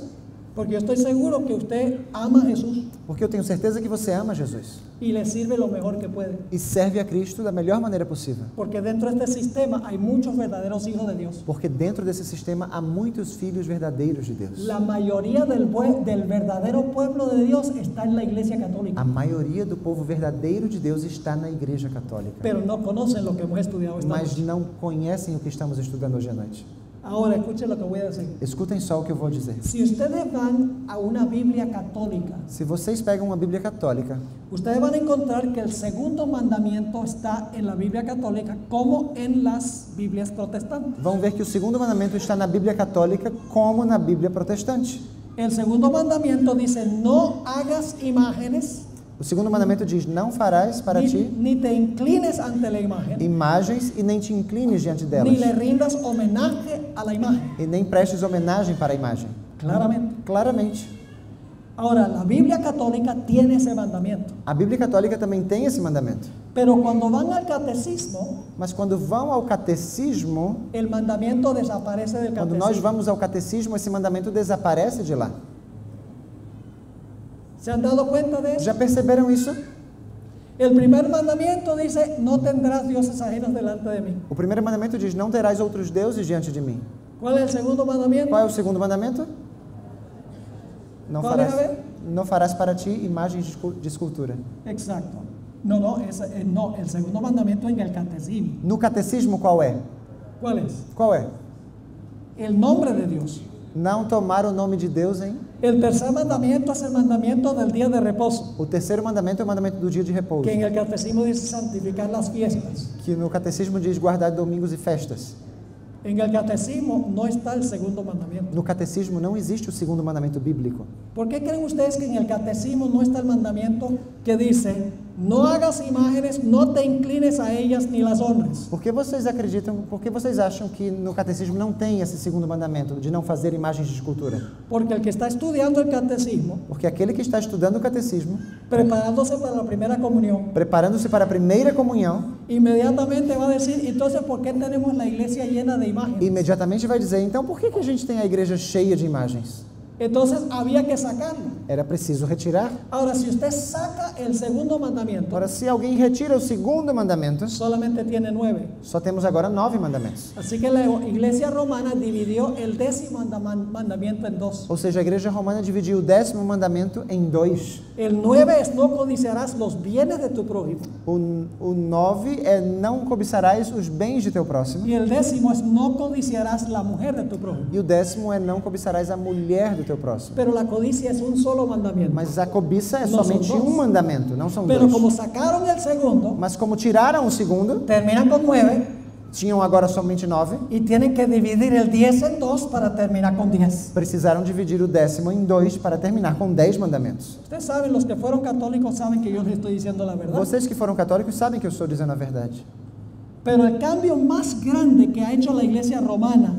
Porque yo estoy seguro que usted ama a Jesús Porque eu tenho certeza que você ama Jesus y le sirve lo mejor que puede. e serve a Cristo da melhor maneira possível. Porque dentro de este sistema hay muchos verdaderos hijos de Dios. Porque dentro desse sistema há muitos filhos verdadeiros de Deus. La mayoría del, bue- del verdadero pueblo de Dios está en la iglesia A católica, maioria do povo verdadeiro de Deus está na Igreja Católica, pero no conocen lo que hemos estudiado esta mas noche. não conhecem o que estamos estudando hoje à noite. Ahora escuchen lo que voy a decir. Escutem só o que eu vou dizer. Si ustedes van a una Biblia católica, Se vocês pegam uma Bíblia católica, ustedes van a encontrar que el segundo mandamiento está en la Biblia católica como en las Biblias protestantes. vão ver que o segundo mandamento está na Bíblia católica como na Bíblia protestante. El segundo mandamiento dice, no hagas imágenes, O segundo mandamento diz: Não farás para ni, ti ni te inclines ante la imagen, imagens e nem te inclines diante ni delas, le rindas homenaje a la imagen. e nem prestes homenagem para a imagem. Claramente. Claramente. Ahora, la Biblia católica tiene ese mandamiento. A Bíblia católica também tem esse mandamento. Pero cuando van al catecismo, Mas quando vão ao catecismo, el mandamiento desaparece del quando nós catecismo. vamos ao catecismo, esse mandamento desaparece de lá. ¿Se han dado cuenta de eso? Já perceberam isso? El primer mandamiento dice, no tendrás dioses ajenos delante de mí. O primeiro mandamento diz: Não terás outros deuses diante de mim. ¿Cuál es el segundo mandamiento? Qual é o segundo mandamento? Não Qual é, farás, ver? não farás para ti imagens de escu- de escultura. Exacto. No, no, ese- eh, no, el segundo mandamiento en el catecismo. No catecismo, qual é? ¿Cuál es? Qual é? El nombre de Dios. Não tomar o nome de Deus em. El tercer mandamiento es el mandamiento del día de reposo, O terceiro mandamento é o mandamento do dia de repouso, que en el catecismo dice santificar las fiestas. que no catecismo diz guardar domingos e festas. En el catecismo no está el segundo mandamiento. No catecismo não existe o segundo mandamento bíblico. ¿Por qué creen ustedes que en el catecismo no está el mandamiento que dice, no hagas imágenes, no te inclines a ellas ni las honres? Por que vocês acreditam, por que vocês acham que no catecismo não tem esse segundo mandamento de não fazer imagens de escultura? Porque el que está estudiando el catecismo, Porque aquele que está estudando o catecismo, preparándose para la primera comunión, preparando-se para a primeira comunhão, inmediatamente va a decir, entonces, ¿por qué tenemos la iglesia llena de imágenes? imediatamente vai dizer: então por que, que a gente tem a igreja cheia de imagens? Entonces había que sacarlo. Era preciso retirar. Ahora, si usted saca el segundo mandamiento, Agora, se alguém retira o segundo mandamento, solamente tiene nueve. só temos agora nove mandamentos. Así que la iglesia romana dividió el décimo mandam- mandamiento en dos. Ou seja, a igreja romana dividiu o décimo mandamento em dois. El nueve es no codiciarás los bienes de tu prójimo. O, o nove é não cobiçarás os bens de teu próximo. Y el décimo es no codiciarás la mujer de tu prójimo. E o décimo é não cobiçarás a mulher do teu próximo. Pero la codicia es un solo mandamiento. Mas a cobiça é Não somente dois. um mandamento, não são Pero dois. como el segundo, Mas como tiraram o segundo, terminan con nueve tinham agora somente nove, y tienen que dividir el diez en dos para terminar con diez. precisaram dividir o décimo em dois para terminar com dez mandamentos. Ustedes saben, los que fueron católicos saben que yo les estoy diciendo la verdad. Vocês que foram católicos sabem que eu estou dizendo a verdade. Pero el cambio más grande que ha hecho la iglesia romana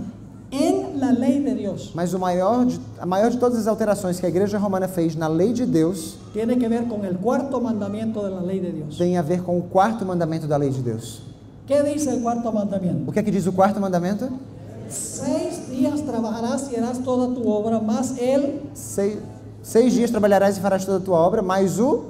Mas o maior de, a maior de todas as alterações que a igreja romana fez na lei de Deus tiene que ver con el cuarto mandamiento de la ley de Dios. tem a ver com o quarto mandamento da lei de Deus. O que é que diz o quarto mandamento? Seis días trabajarás y harás toda tu obra, más el, Seis, seis dias trabalharás e farás toda a tua obra, mas o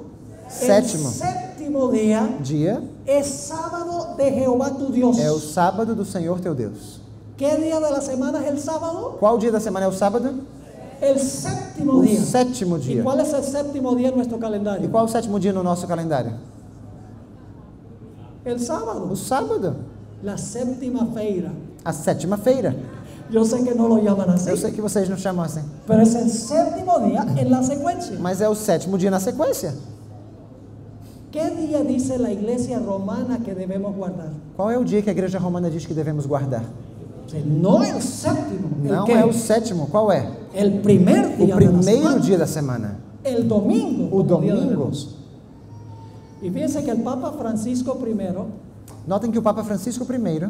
sétimo el séptimo día dia es sábado de Jehová tu Dios. é o sábado do Senhor teu Deus. ¿Qué día de la semana es el sábado? Qual dia da semana é o sábado? El séptimo O día. sétimo ¿Y dia. cuál es el séptimo día en nuestro E calendario? qual é o sétimo dia no nosso calendário? El O sábado, sábado, la séptima feira. a sétima feira. Yo sé que no lo llaman así, Eu sei que vocês não chamam assim, pero es el séptimo día en la secuencia. mas é o sétimo dia na sequência. ¿Qué día dice la iglesia romana que debemos guardar? Qual é o dia que a igreja romana diz que devemos guardar? O no el séptimo, el, Não é o sétimo, qual é? el primer O primeiro dia da semana. el domingo. O domingo. Y fíjense que el Papa Francisco I Notem que o Papa Francisco I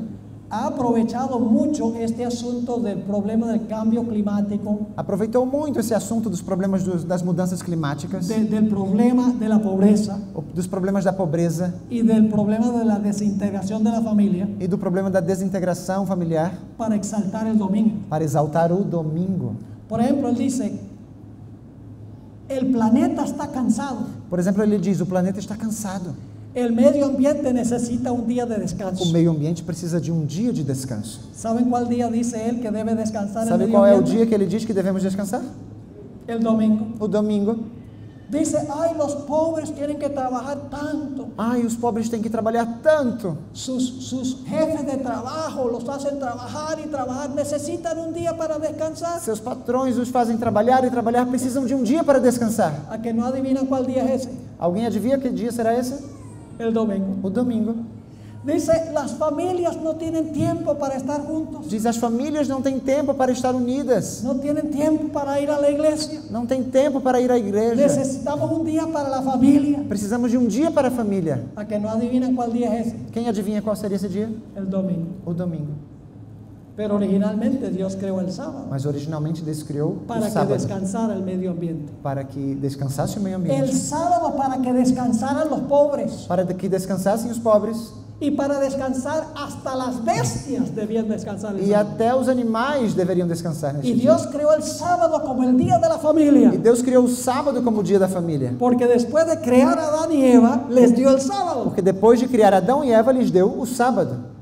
ha aprovechado mucho este asunto del problema del cambio climático, aproveitou muito esse assunto dos problemas dos- das mudanças climáticas, de- del problema de la pobreza o- dos problemas da pobreza y del problema de la desintegración de la familia e do problema da desintegração familiar para exaltar el domingo. para exaltar o domingo. Por ejemplo, él dice, El planeta está cansado. Por exemplo, ele diz: o planeta está cansado. El medio ambiente necesita un día de descanso. O meio ambiente precisa de um dia de descanso. ¿Saben cuál día dice él que debe descansar Sabe qual é o dia que ele diz que devemos descansar? El domingo. O domingo. Dice, ay, los pobres tienen que trabajar tanto. Ai, os pobres têm que trabalhar tanto. Sus, sus jefes de trabajo los hacen trabajar y trabajar. Necesitan un día para descansar. Seus patrões os fazem trabalhar e trabalhar precisam de um dia para descansar. A que no adivinan cuál día es ese. Alguém adivinha que dia será esse? El domingo. O domingo. Dice, las familias no tienen tiempo para estar juntos. Diz: as famílias não têm tempo para estar unidas. No tienen tiempo para ir a la iglesia. Não tem tempo para ir à igreja. Necesitamos un día para la familia. Precisamos de um dia para a família. A que día es ese. Quem adivinha qual seria esse dia? El domingo. O domingo. Pero originalmente Dios creó el sábado Mas originalmente Deus criou para o que sábado descansara el medio ambiente. para que descansasse o meio El ambiente, sábado para que descansaran los pobres. para que descansassem os pobres Y para descansar hasta las bestias debían descansar el e sábado. até os animais deveriam descansar neste dia. Dios creó el sábado como el día de la familia. E Deus criou o sábado como o dia da família. Porque después de crear a Adán y Eva, les dio el sábado. Porque depois de criar Adão e Eva, lhes deu o sábado.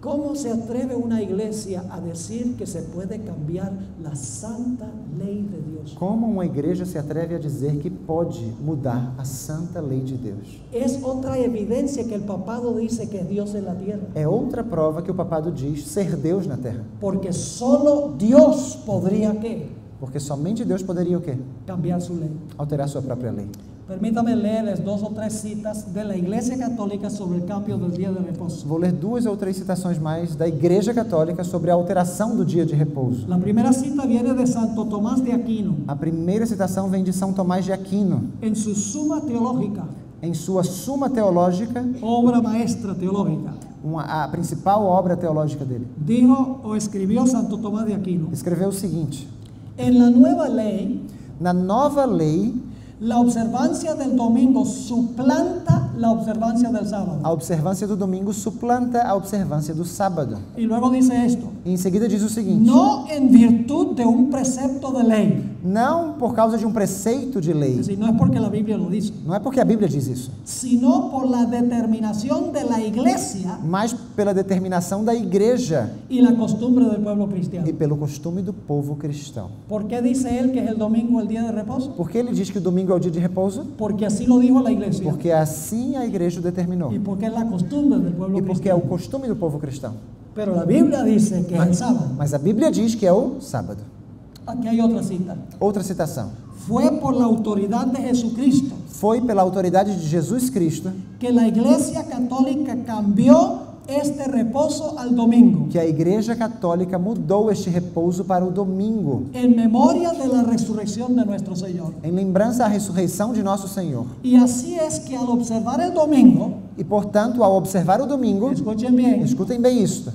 ¿Cómo se atreve una iglesia a decir que se puede cambiar la santa ley de Dios? Como uma igreja se atreve a dizer que pode mudar a santa lei de Deus? Es otra evidencia que el papado dice que es Dios en la tierra. É outra prova que o papado diz ser Deus na terra. Porque solo Dios podría ¿qué? Porque somente Deus poderia o quê? cambiar su ley. Alterar sua própria lei. Permítame leerles dos o tres citas de la Iglesia Católica sobre el cambio del día de reposo. Vou ler duas ou três citações mais da Igreja Católica sobre a alteração do dia de repouso. La primera cita viene de Santo Tomás de Aquino A primeira citação vem de São Tomás de Aquino, en su Suma Teológica, em sua Suma Teológica, obra maestra teológica. uma, a principal obra teológica dele. Dijo o escribió Santo Tomás de Aquino, Escreveu o seguinte: en la nueva ley, Na nova lei, la observancia del domingo suplanta la observancia del sábado. a observância do domingo suplanta a observância do sábado. Y luego dice esto, E em seguida diz o seguinte: no en virtud de un precepto de ley. Não por causa de um preceito de lei, decir, no es porque la Biblia lo dice, não é porque a Bíblia diz isso, sino por la determinación de la iglesia mas pela determinação da igreja y la costumbre del pueblo cristiano. e pelo costume do povo cristão. ¿Por qué dice él que es el domingo el día de reposo? Por que ele diz que o domingo é o dia de repouso? Porque así lo dijo la iglesia. Porque assim a igreja determinou. Y porque es la costumbre del pueblo E porque é o cristiano. costume do povo cristão. Pero la Biblia dice que es el sábado. Mas a Bíblia diz que é o sábado. Aquí hay otra cita. Outra citação. Fue por la autoridad de Jesucristo Foi pela autoridade de Jesus Cristo que la iglesia católica cambió este reposo al domingo que a Igreja Católica mudou este repouso para o domingo, en memoria de la resurrección de nuestro Señor. em lembrança à ressurreição de nosso Senhor. Y así es que al observar el domingo, E portanto, ao observar o domingo, escuchen bien, escutem bem isto.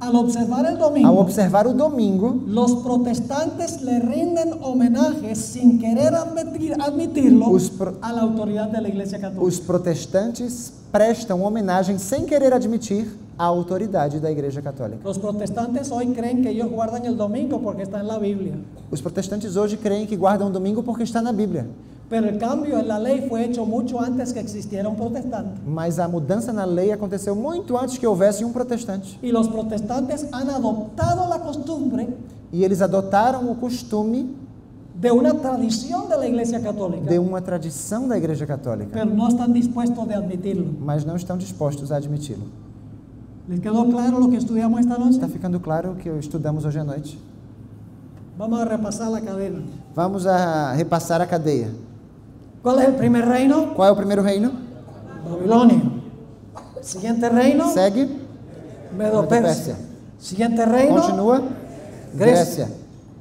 Al observar el Ao domingo, observar o domingo, los protestantes le rinden homenaje sin querer admitir- admitirlo Os pro- a la autoridad de la iglesia católica. os protestantes prestam homenagem sem querer admitir à autoridade da Igreja Católica. Los protestantes hoy creen que ellos guardan el domingo porque está en la Biblia. Os protestantes hoje creem que guardam o domingo porque está na Bíblia. Pero el cambio en la ley fue hecho mucho antes que existiera un protestante. Mas a mudança na lei aconteceu muito antes que houvesse um protestante. Y los protestantes han adoptado la costumbre E eles adotaram o costume de una tradición de la iglesia católica, de uma tradição da Igreja Católica, pero no están dispuestos de admitirlo. mas não estão dispostos a admiti-lo. ¿Les quedó claro lo que estudiamos esta noche? Está ficando claro o que estudamos hoje à noite? Vamos a repasar la cadena. Vamos a repassar a cadeia. ¿Cuál es el primer reino? Qual é o primeiro reino? Babilonia. Siguiente reino, Segue. Medo-Persia. Siguiente reino, Continua. Grécia.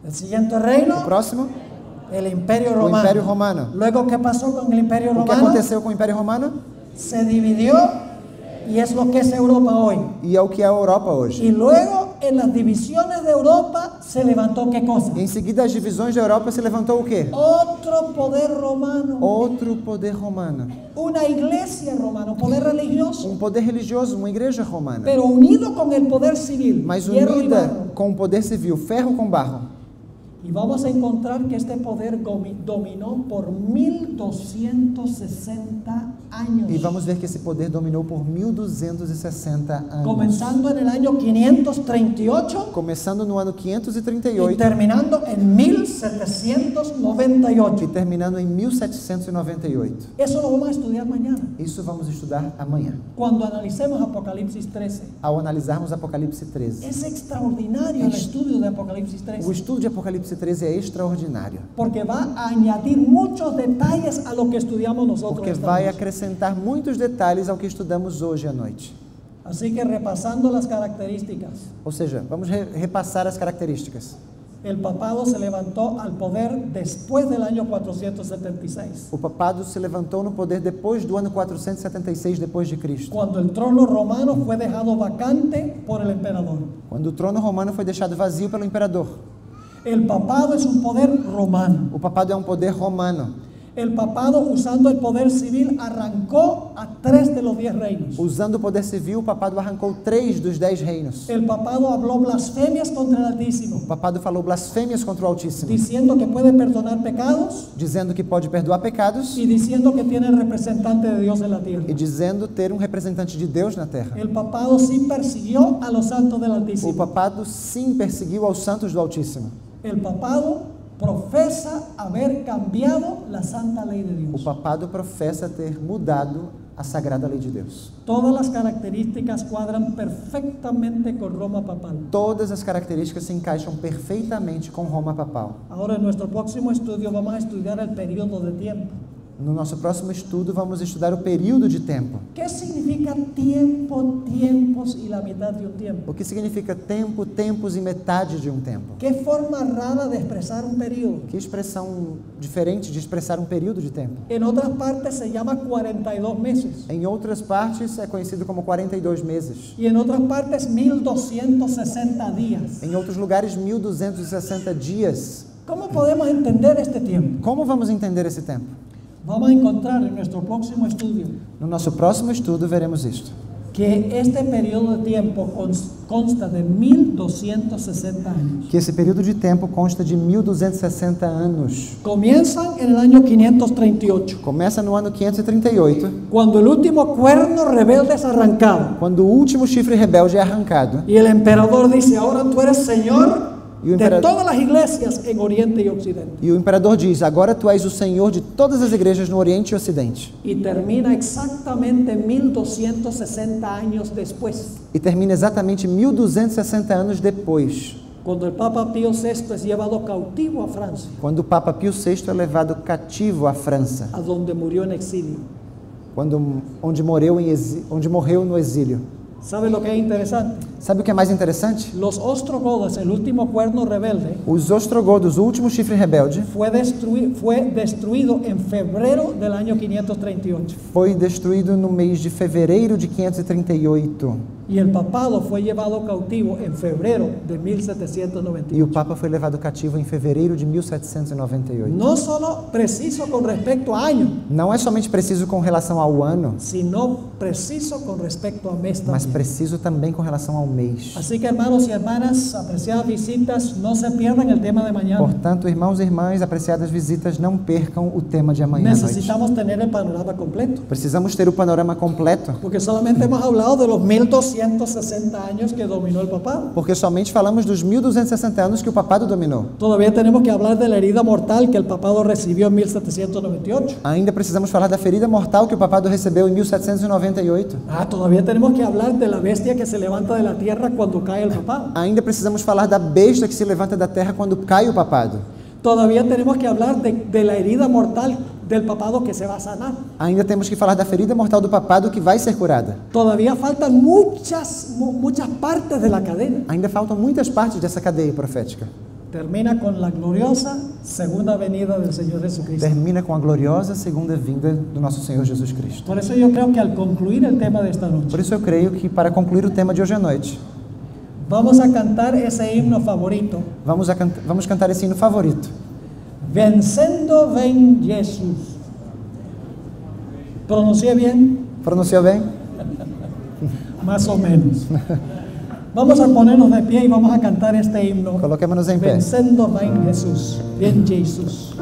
El siguiente reino, O próximo, el Imperio Romano. Império Romano. Luego, ¿qué pasó con el Imperio Romano? aconteceu com o Império Romano? Se dividió y es lo que es Europa hoy. E é o que a Europa hoje. Y luego, en las divisiones de Europa, se levantó qué cosa? Em seguida, as divisões da Europa se levantou o quê? Otro poder romano, Outro poder romano. una iglesia romana, un poder religioso, Um poder religioso, uma igreja romana. pero unido con el poder civil, Mas unida com o poder civil, ferro com barro. Y vamos a encontrar que este poder dominó por 1260 años. E vamos ver que esse poder dominou por 1260 anos. Comenzando en el año 538 Começando no ano y 538 terminando en 1798. e terminando em 1798. Eso lo vamos a estudiar mañana, Isso vamos estudar amanhã, cuando analicemos Apocalipsis 13. ao analisarmos Apocalipse 13. Es extraordinario el estudio de Apocalipsis O 13, estudo de Apocalipse 13 é extraordinário, porque va a añadir muchos detalles a lo que estudiamos nosotros. porque vai acrescentar muitos detalhes ao que estudamos hoje à noite. Así que repasando las características, Ou seja, vamos re- repassar as características. el papado se levantó al poder después del año 476, O papado se levantou no poder depois do ano 476 depois de Cristo, cuando el trono romano fue dejado vacante por el emperador. quando o trono romano foi deixado vazio pelo imperador. El papado es un poder romano. O papado é um poder romano. El papado, usando el poder civil, arrancó a tres de los diez reinos. Usando o poder civil, o papado arrancou três dos dez reinos. El papado habló blasfemias contra el O Altísimo, papado falou blasfêmias contra o Altíssimo, diciendo que puede perdonar pecados dizendo que pode perdoar pecados y diciendo que tiene el representante de Dios en la tierra. e dizendo ter um representante de Deus na terra. El papado sí persiguió a los santos del O Altísimo. papado sim perseguiu aos santos do Altíssimo. El papado profesa haber cambiado la santa ley de O Dios. papado professa ter mudado a sagrada lei de Deus. Todas las características cuadran perfectamente con Roma papal. Todas as características se encaixam perfeitamente com Roma papal. Ahora en nuestro próximo estudio vamos a estudiar el periodo de tiempo. No nosso próximo estudo, vamos estudar o período de tempo. ¿Qué significa tiempo, tiempos y la mitad de un tiempo? O que significa tempo, tempos e metade de um tempo. ¿Qué forma rara de expresar un periodo? Que expressão diferente de expressar um período de tempo. En otras partes se llama 42 meses Em outras partes é conhecido como 42 meses. y en otras partes 1260 días. Em outros lugares, 1260 dias. ¿Cómo podemos entender este tiempo? Como vamos entender esse tempo? Vamos encontrar en nuestro próximo estudio No nosso próximo estudo veremos isto. que este periodo de tiempo cons- consta de 1260 años. Que esse período de tempo consta de 1260 anos. Comienzan en el año 538, Começa no ano 538, cuando el último cuerno rebelde es arrancado. quando o último chifre rebelde é arrancado. Y el emperador dice, ahora tú eres señor Un de todas las iglesias en Oriente y Occidente. E o imperador diz: Agora tu és o senhor de todas as igrejas no Oriente e Ocidente. Y termina exactamente 1260 años después, E termina exatamente 1260 anos depois, cuando el Papa Pío VI es llevado cautivo a Francia, quando o Papa Pio VI é levado cativo à França, a donde murió en exilio. quando, onde, morreu em exi, onde morreu no exílio. ¿Sabe lo que es interesante? Sabe o que é mais interessante? Los ostrogodas, el último cuerno rebelde, Os ostrogodos, o último chifre rebelde, fue, destrui- fue destruido en febrero del año 538 foi destruído no mês de fevereiro de 538. Y el papado fue llevado cautivo en febrero de E o 1798. Papa foi levado cativo em fevereiro de 1798. No solo preciso con respecto a año, Não é somente preciso com relação ao ano, sino preciso con respecto a mes mas también. preciso também com relação ao mês. Así que hermanos y hermanas, apreciadas visitas, no se pierdan el tema de mañana. Portanto, irmãos e irmãs, apreciadas visitas, não percam o tema de amanhã. Necesitamos tener el panorama completo, Precisamos ter o panorama completo, porque solamente hemos hablado de los 1260 años que dominó el papado. porque somente falamos dos 1260 anos que o papado dominou. Todavía tenemos que hablar de la herida mortal que el papado recibió en 1798. Ainda precisamos falar da ferida mortal que o papado recebeu em 1798. Ah, todavía tenemos que hablar de la bestia que se levanta de la tierra cuando cae el papado. Ainda precisamos falar da besta que se levanta da terra quando cai o papado. Todavía tenemos que hablar de, de la herida mortal del papado que se va a sanar. Ainda temos que falar da ferida mortal do papado que vai ser curada. Todavía faltan muchas, mu- muchas partes de la cadena. Ainda faltam muitas partes dessa cadeia profética. Termina con la gloriosa segunda venida del Señor Jesucristo. Termina com a gloriosa segunda vinda do nosso Senhor Jesus Cristo. Por eso yo creo que al concluir el tema de esta noche, Por isso eu creio que para concluir o tema de hoje à noite, vamos a cantar ese himno favorito. vamos, a vamos cantar esse hino favorito. Vencendo ven Jesús. ¿Pronuncié bien? Pronunciou bem? Más o menos. Vamos a ponernos de pie y vamos a cantar este himno. Coloquemos-nos em pé. Vencendo va en Jesús. En Jesús.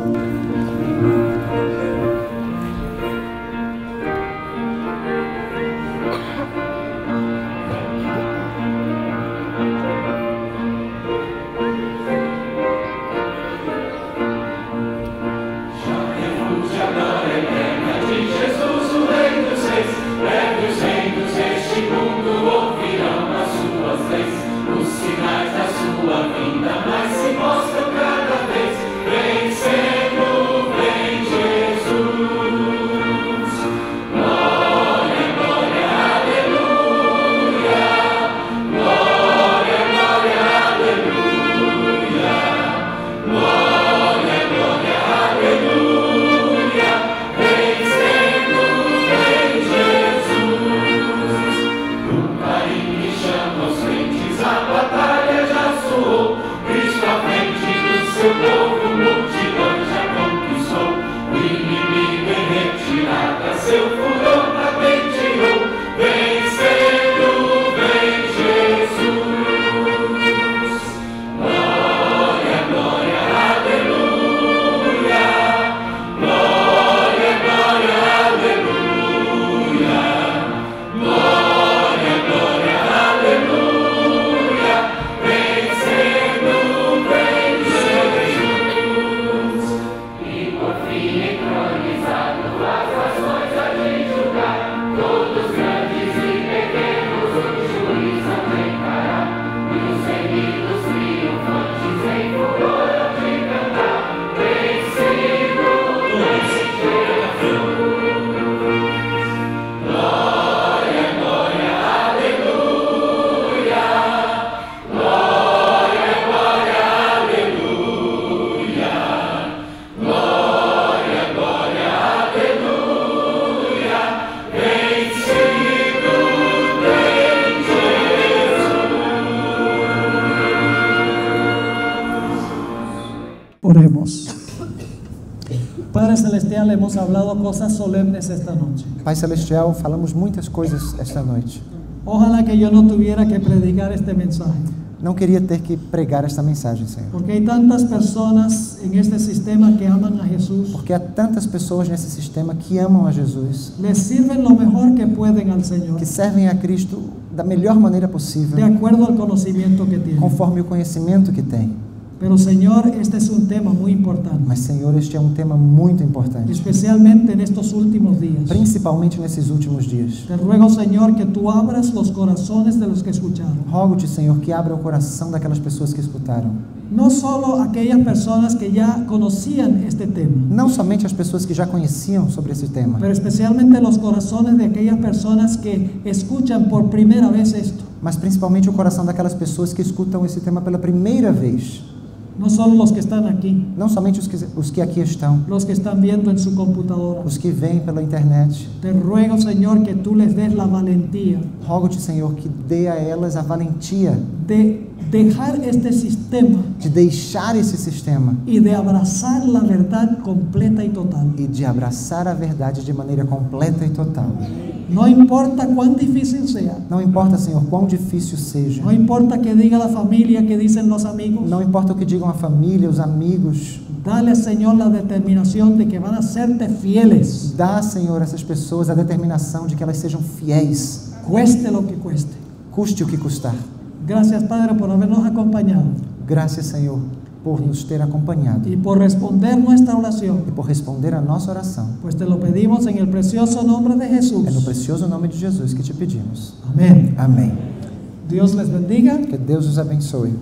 Hemos hablado cosas solemnes esta noche. Pai Celestial, falamos muitas coisas esta noite. Ojalá que yo no tuviera que predicar este mensaje, Não queria ter que pregar esta mensagem, Senhor. porque hay tantas personas en este sistema que aman a Jesús, Porque há tantas pessoas nesse sistema que amam a Jesus, les sirven lo mejor que pueden al Señor, que servem a Cristo da melhor maneira de possível, acuerdo al conocimiento que tienen. conforme o conhecimento que têm. Pero Señor, este es un tema muy importante, Mas, Senhor, este é um tema muito importante, especialmente en estos últimos días. principalmente nesses últimos dias. Te ruego, Señor, que tú abras los corazones de los que escucharon. Rogo-te, Senhor, que abra o coração daquelas pessoas que escutaram. No solo aquellas personas que ya conocían este tema, Não somente as pessoas que já conheciam sobre esse tema, pero especialmente los corazones de aquellas personas que escuchan por primera vez esto. mas principalmente o coração daquelas pessoas que escutam esse tema pela primeira vez. No solo los que están aquí, Não somente os que, os que aqui estão, los que están viendo en su computadora. os que vêm pela internet. Te ruego, Señor, que tú les des la valentía Rogo-te, Senhor, que dê a elas a valentia de dejar este sistema de deixar esse sistema y de abrazar la verdad completa y total. e de abraçar a verdade de maneira completa e total. No importa cuán difícil sea, Não importa, Senhor, quão difícil seja. no importa que diga la familia, que dicen los amigos, Não importa o que digam a família, os amigos. dale, Señor, la determinación de que a serte fieles, Dá, Senhor, a essas pessoas a determinação de que elas sejam fiéis, cueste lo que cueste. custe o que custar. Gracias, Padre, por habernos acompañado Graças, Senhor, por nos ter acompanhado y por responder nuestra e oración. por responder a nossa oração. Pues te lo pedimos en el precioso nombre de É no Jesús. precioso nome de Jesus que te pedimos. Amén. Amém. Dios les bendiga. Que Deus os abençoe.